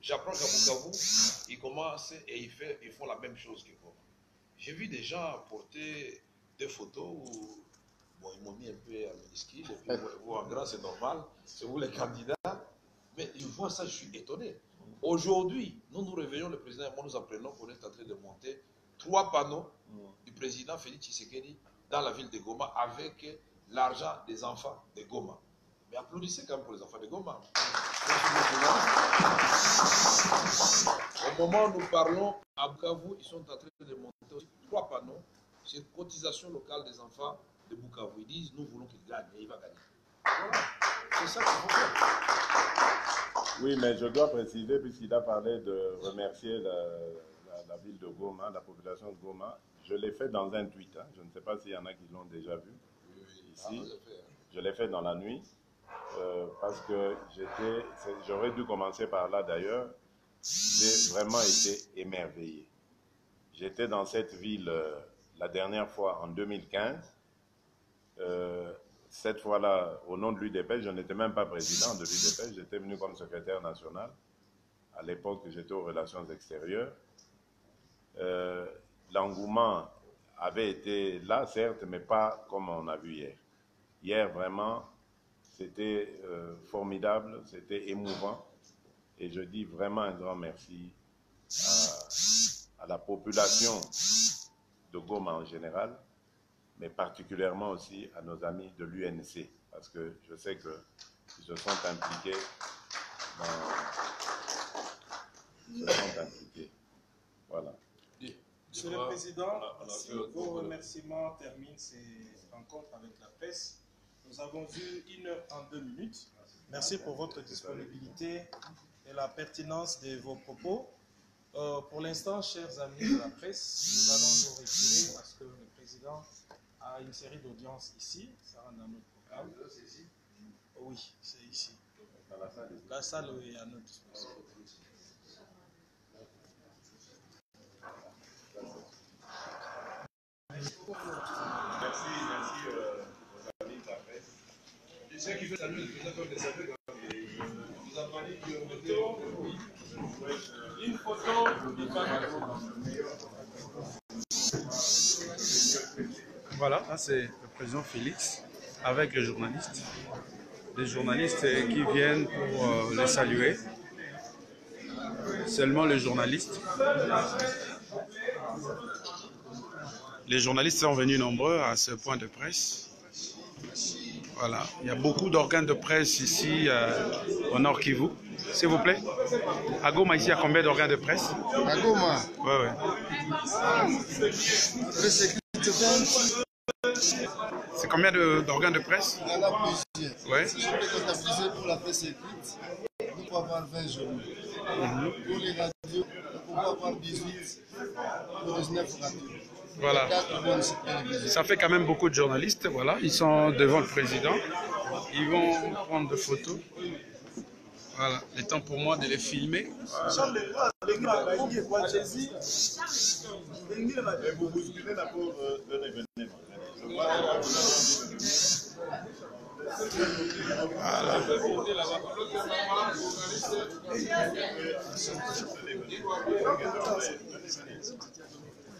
J'apprends qu'à Bukavu, ils commencent et ils, fait- ils font la même chose que Goma. J'ai vu des gens porter des photos où bon, ils m'ont mis un peu à minuscule, et puis vous, vous, en grand, c'est normal, c'est vous les candidats. Mais ils voient ça, je suis étonné. Aujourd'hui, nous nous réveillons, le président et moi, nous apprenons qu'on est en train de monter trois panneaux du président Félix Tshisekedi dans la ville de Goma avec l'argent des enfants de Goma. Mais applaudissez quand même pour les enfants de Goma. Au moment où nous parlons, à Bukavu, ils sont en train de monter trois panneaux sur cotisation locale des enfants de Bukavu. Ils disent, nous voulons qu'il gagne et il va gagner. Voilà, c'est ça qu'il faut faire. Oui, mais je dois préciser, puisqu'il a parlé de remercier la, la- la ville de Goma, la population de Goma, je l'ai fait dans un tweet. hein. Je ne sais pas s'il y en a qui l'ont déjà vu ici. Je l'ai fait dans la nuit euh, parce que j'étais, j'aurais dû commencer par là d'ailleurs. J'ai vraiment été émerveillé. J'étais dans cette ville euh, la dernière fois en 2015. Euh, cette fois-là, au nom de l'UDP, je n'étais même pas président de l'UDP, j'étais venu comme secrétaire national. À l'époque, j'étais aux relations extérieures. Euh, L'engouement avait été là, certes, mais pas comme on a vu hier. Hier, vraiment, c'était euh, formidable, c'était émouvant. Et je dis vraiment un grand merci à, à la population de Goma en général, mais particulièrement aussi à nos amis de l'UNC, parce que je sais qu'ils se sont impliqués dans... Ils se sont impliqués. Voilà. Monsieur le Président, si vos remerciements terminent ces rencontres avec la presse, nous avons vu une heure en deux minutes. Merci pour votre disponibilité et la pertinence de vos propos. Euh, pour l'instant, chers amis de la presse, nous allons nous retirer parce que le Président a une série d'audiences ici. Ça rentre dans notre programme. Oui, c'est ici. La salle est à notre disposition. Merci, merci euh, aux amis de la presse. Je sais qu'il veut saluer le président comme des saluts. Vous parlé du Une photo Voilà, là c'est le président Félix avec les journalistes. Les journalistes euh, qui viennent pour euh, les saluer. Seulement les journalistes. Les journalistes sont venus nombreux à ce point de presse. Voilà, il y a beaucoup d'organes de presse ici euh, au Nord Kivu. S'il vous plaît. À Goma, ici, il y a combien d'organes de presse À Goma, Ouais, ouais. Presse écrite 20, C'est combien de- d'organes de presse il y en a plusieurs. Ouais. Si je peux comptabiliser pour la presse écrite, nous pouvons avoir 20 journaux. Mhm. Pour les radios, nous pouvons avoir 18 pour 19 radios. Voilà. Ça fait quand même beaucoup de journalistes, voilà. Ils sont devant le président. Ils vont prendre des photos. Voilà, le temps pour moi de les filmer. Mais vous vous souvenez là pour un événement. Je vois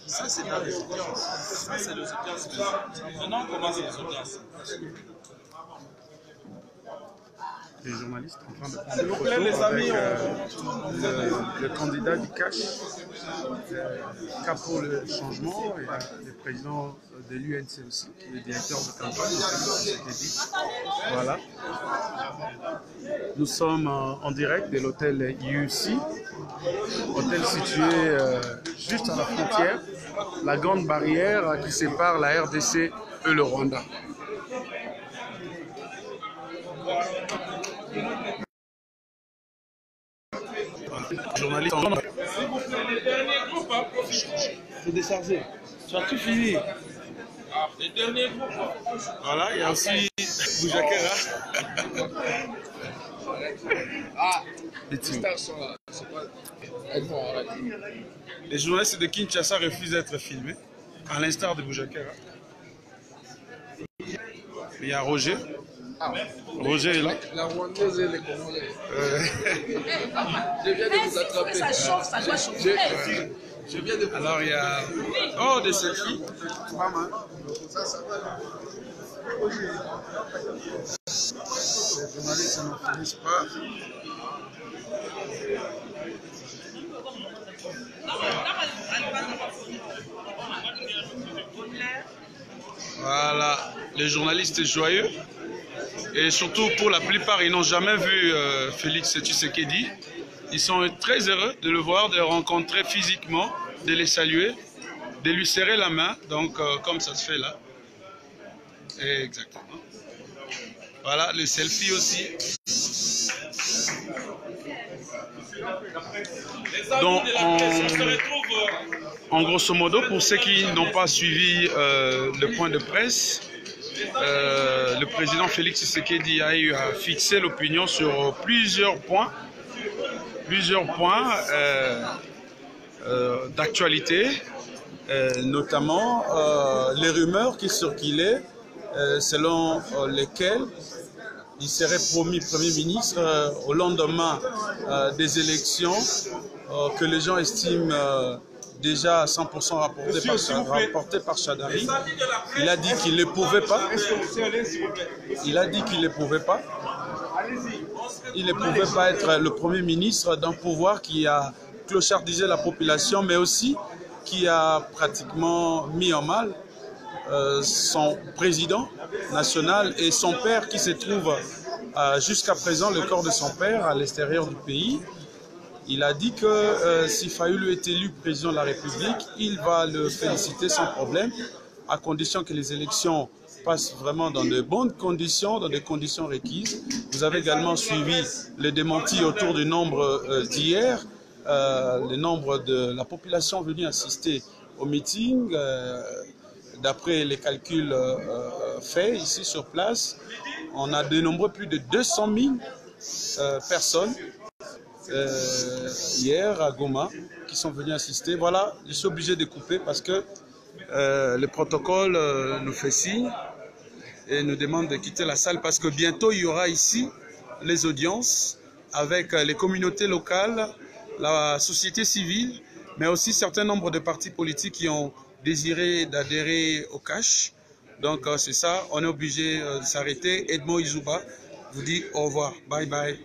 Ça, c'est dans les audiences. Ça, c'est les audiences. Maintenant, on commence les audiences. Les journalistes en train de prendre des photos les amis, avec euh, le, le candidat du CACH, euh, CAP pour le changement, et euh, le président de l'UNC aussi, le directeur de campagne. Voilà. Nous sommes en, en direct de l'hôtel IUC, hôtel situé euh, juste à la frontière, la grande barrière qui sépare la RDC et le Rwanda. Journaliste en S'il vous plaît, les derniers groupes. hein. C'est déchargé. Tu as tout fini. Ah, les derniers groupes. hein. Voilà, il y a aussi Boujakera. Ah, Les stars sont là. Pas. Elles vont arrêter. Les journalistes de Kinshasa refusent d'être filmés, à l'instar de Boujakera. Il y a Roger. Roger est là. La Rwandaise et les Congolais. Euh, Je viens de vous attraper. Ça chauffe, ça doit chauffer. Je, je viens de vous Alors il y a. Oh, des selfies. Pas mal. Les journalistes ne finissent pas. Voilà, les journalistes joyeux. Et surtout, pour la plupart, ils n'ont jamais vu euh, Félix Tshisekedi. Ils sont très heureux de le voir, de le rencontrer physiquement, de les saluer, de lui serrer la main, donc euh, comme ça se fait là. Exactement. Voilà, les selfies aussi. Donc, en, en grosso modo, pour ceux qui n'ont pas suivi euh, le point de presse, le président Félix Tshisekedi a eu à fixer l'opinion sur plusieurs points, plusieurs points euh, euh, d'actualité, euh, notamment euh, les rumeurs qui circulaient euh, selon euh, lesquelles il serait promis Premier ministre euh, au lendemain euh, des élections euh, que les gens estiment euh, déjà à 100% rapportées par, Cha- rapportées par Chadari. Il a dit qu'il ne pouvait pas. Il a dit qu'il ne pouvait pas. Il ne pouvait pas être le Premier ministre d'un pouvoir qui a clochardisé la population, mais aussi qui a pratiquement mis en mal euh, son président national et son père qui se trouve euh, jusqu'à présent, le corps de son père à l'extérieur du pays. Il a dit que euh, si Fayoulou est élu président de la République, il va le féliciter sans problème, à condition que les élections passent vraiment dans de bonnes conditions, dans des conditions requises. Vous avez également suivi les démentis autour du nombre euh, d'hier, euh, le nombre de la population venue assister au meeting. D'après les calculs faits ici sur place, on a dénombré plus de 200 000 euh, personnes euh, hier à Goma qui sont venus assister. Voilà, je suis obligé de couper parce que euh, le protocole euh, nous fait signe et nous demande de quitter la salle parce que bientôt il y aura ici les audiences avec les communautés locales, la société civile, mais aussi certains nombres de partis politiques qui ont désiré d'adhérer au cash. Donc c'est ça, on est obligé de s'arrêter. Edmond Izuba vous dit au revoir. Bye bye.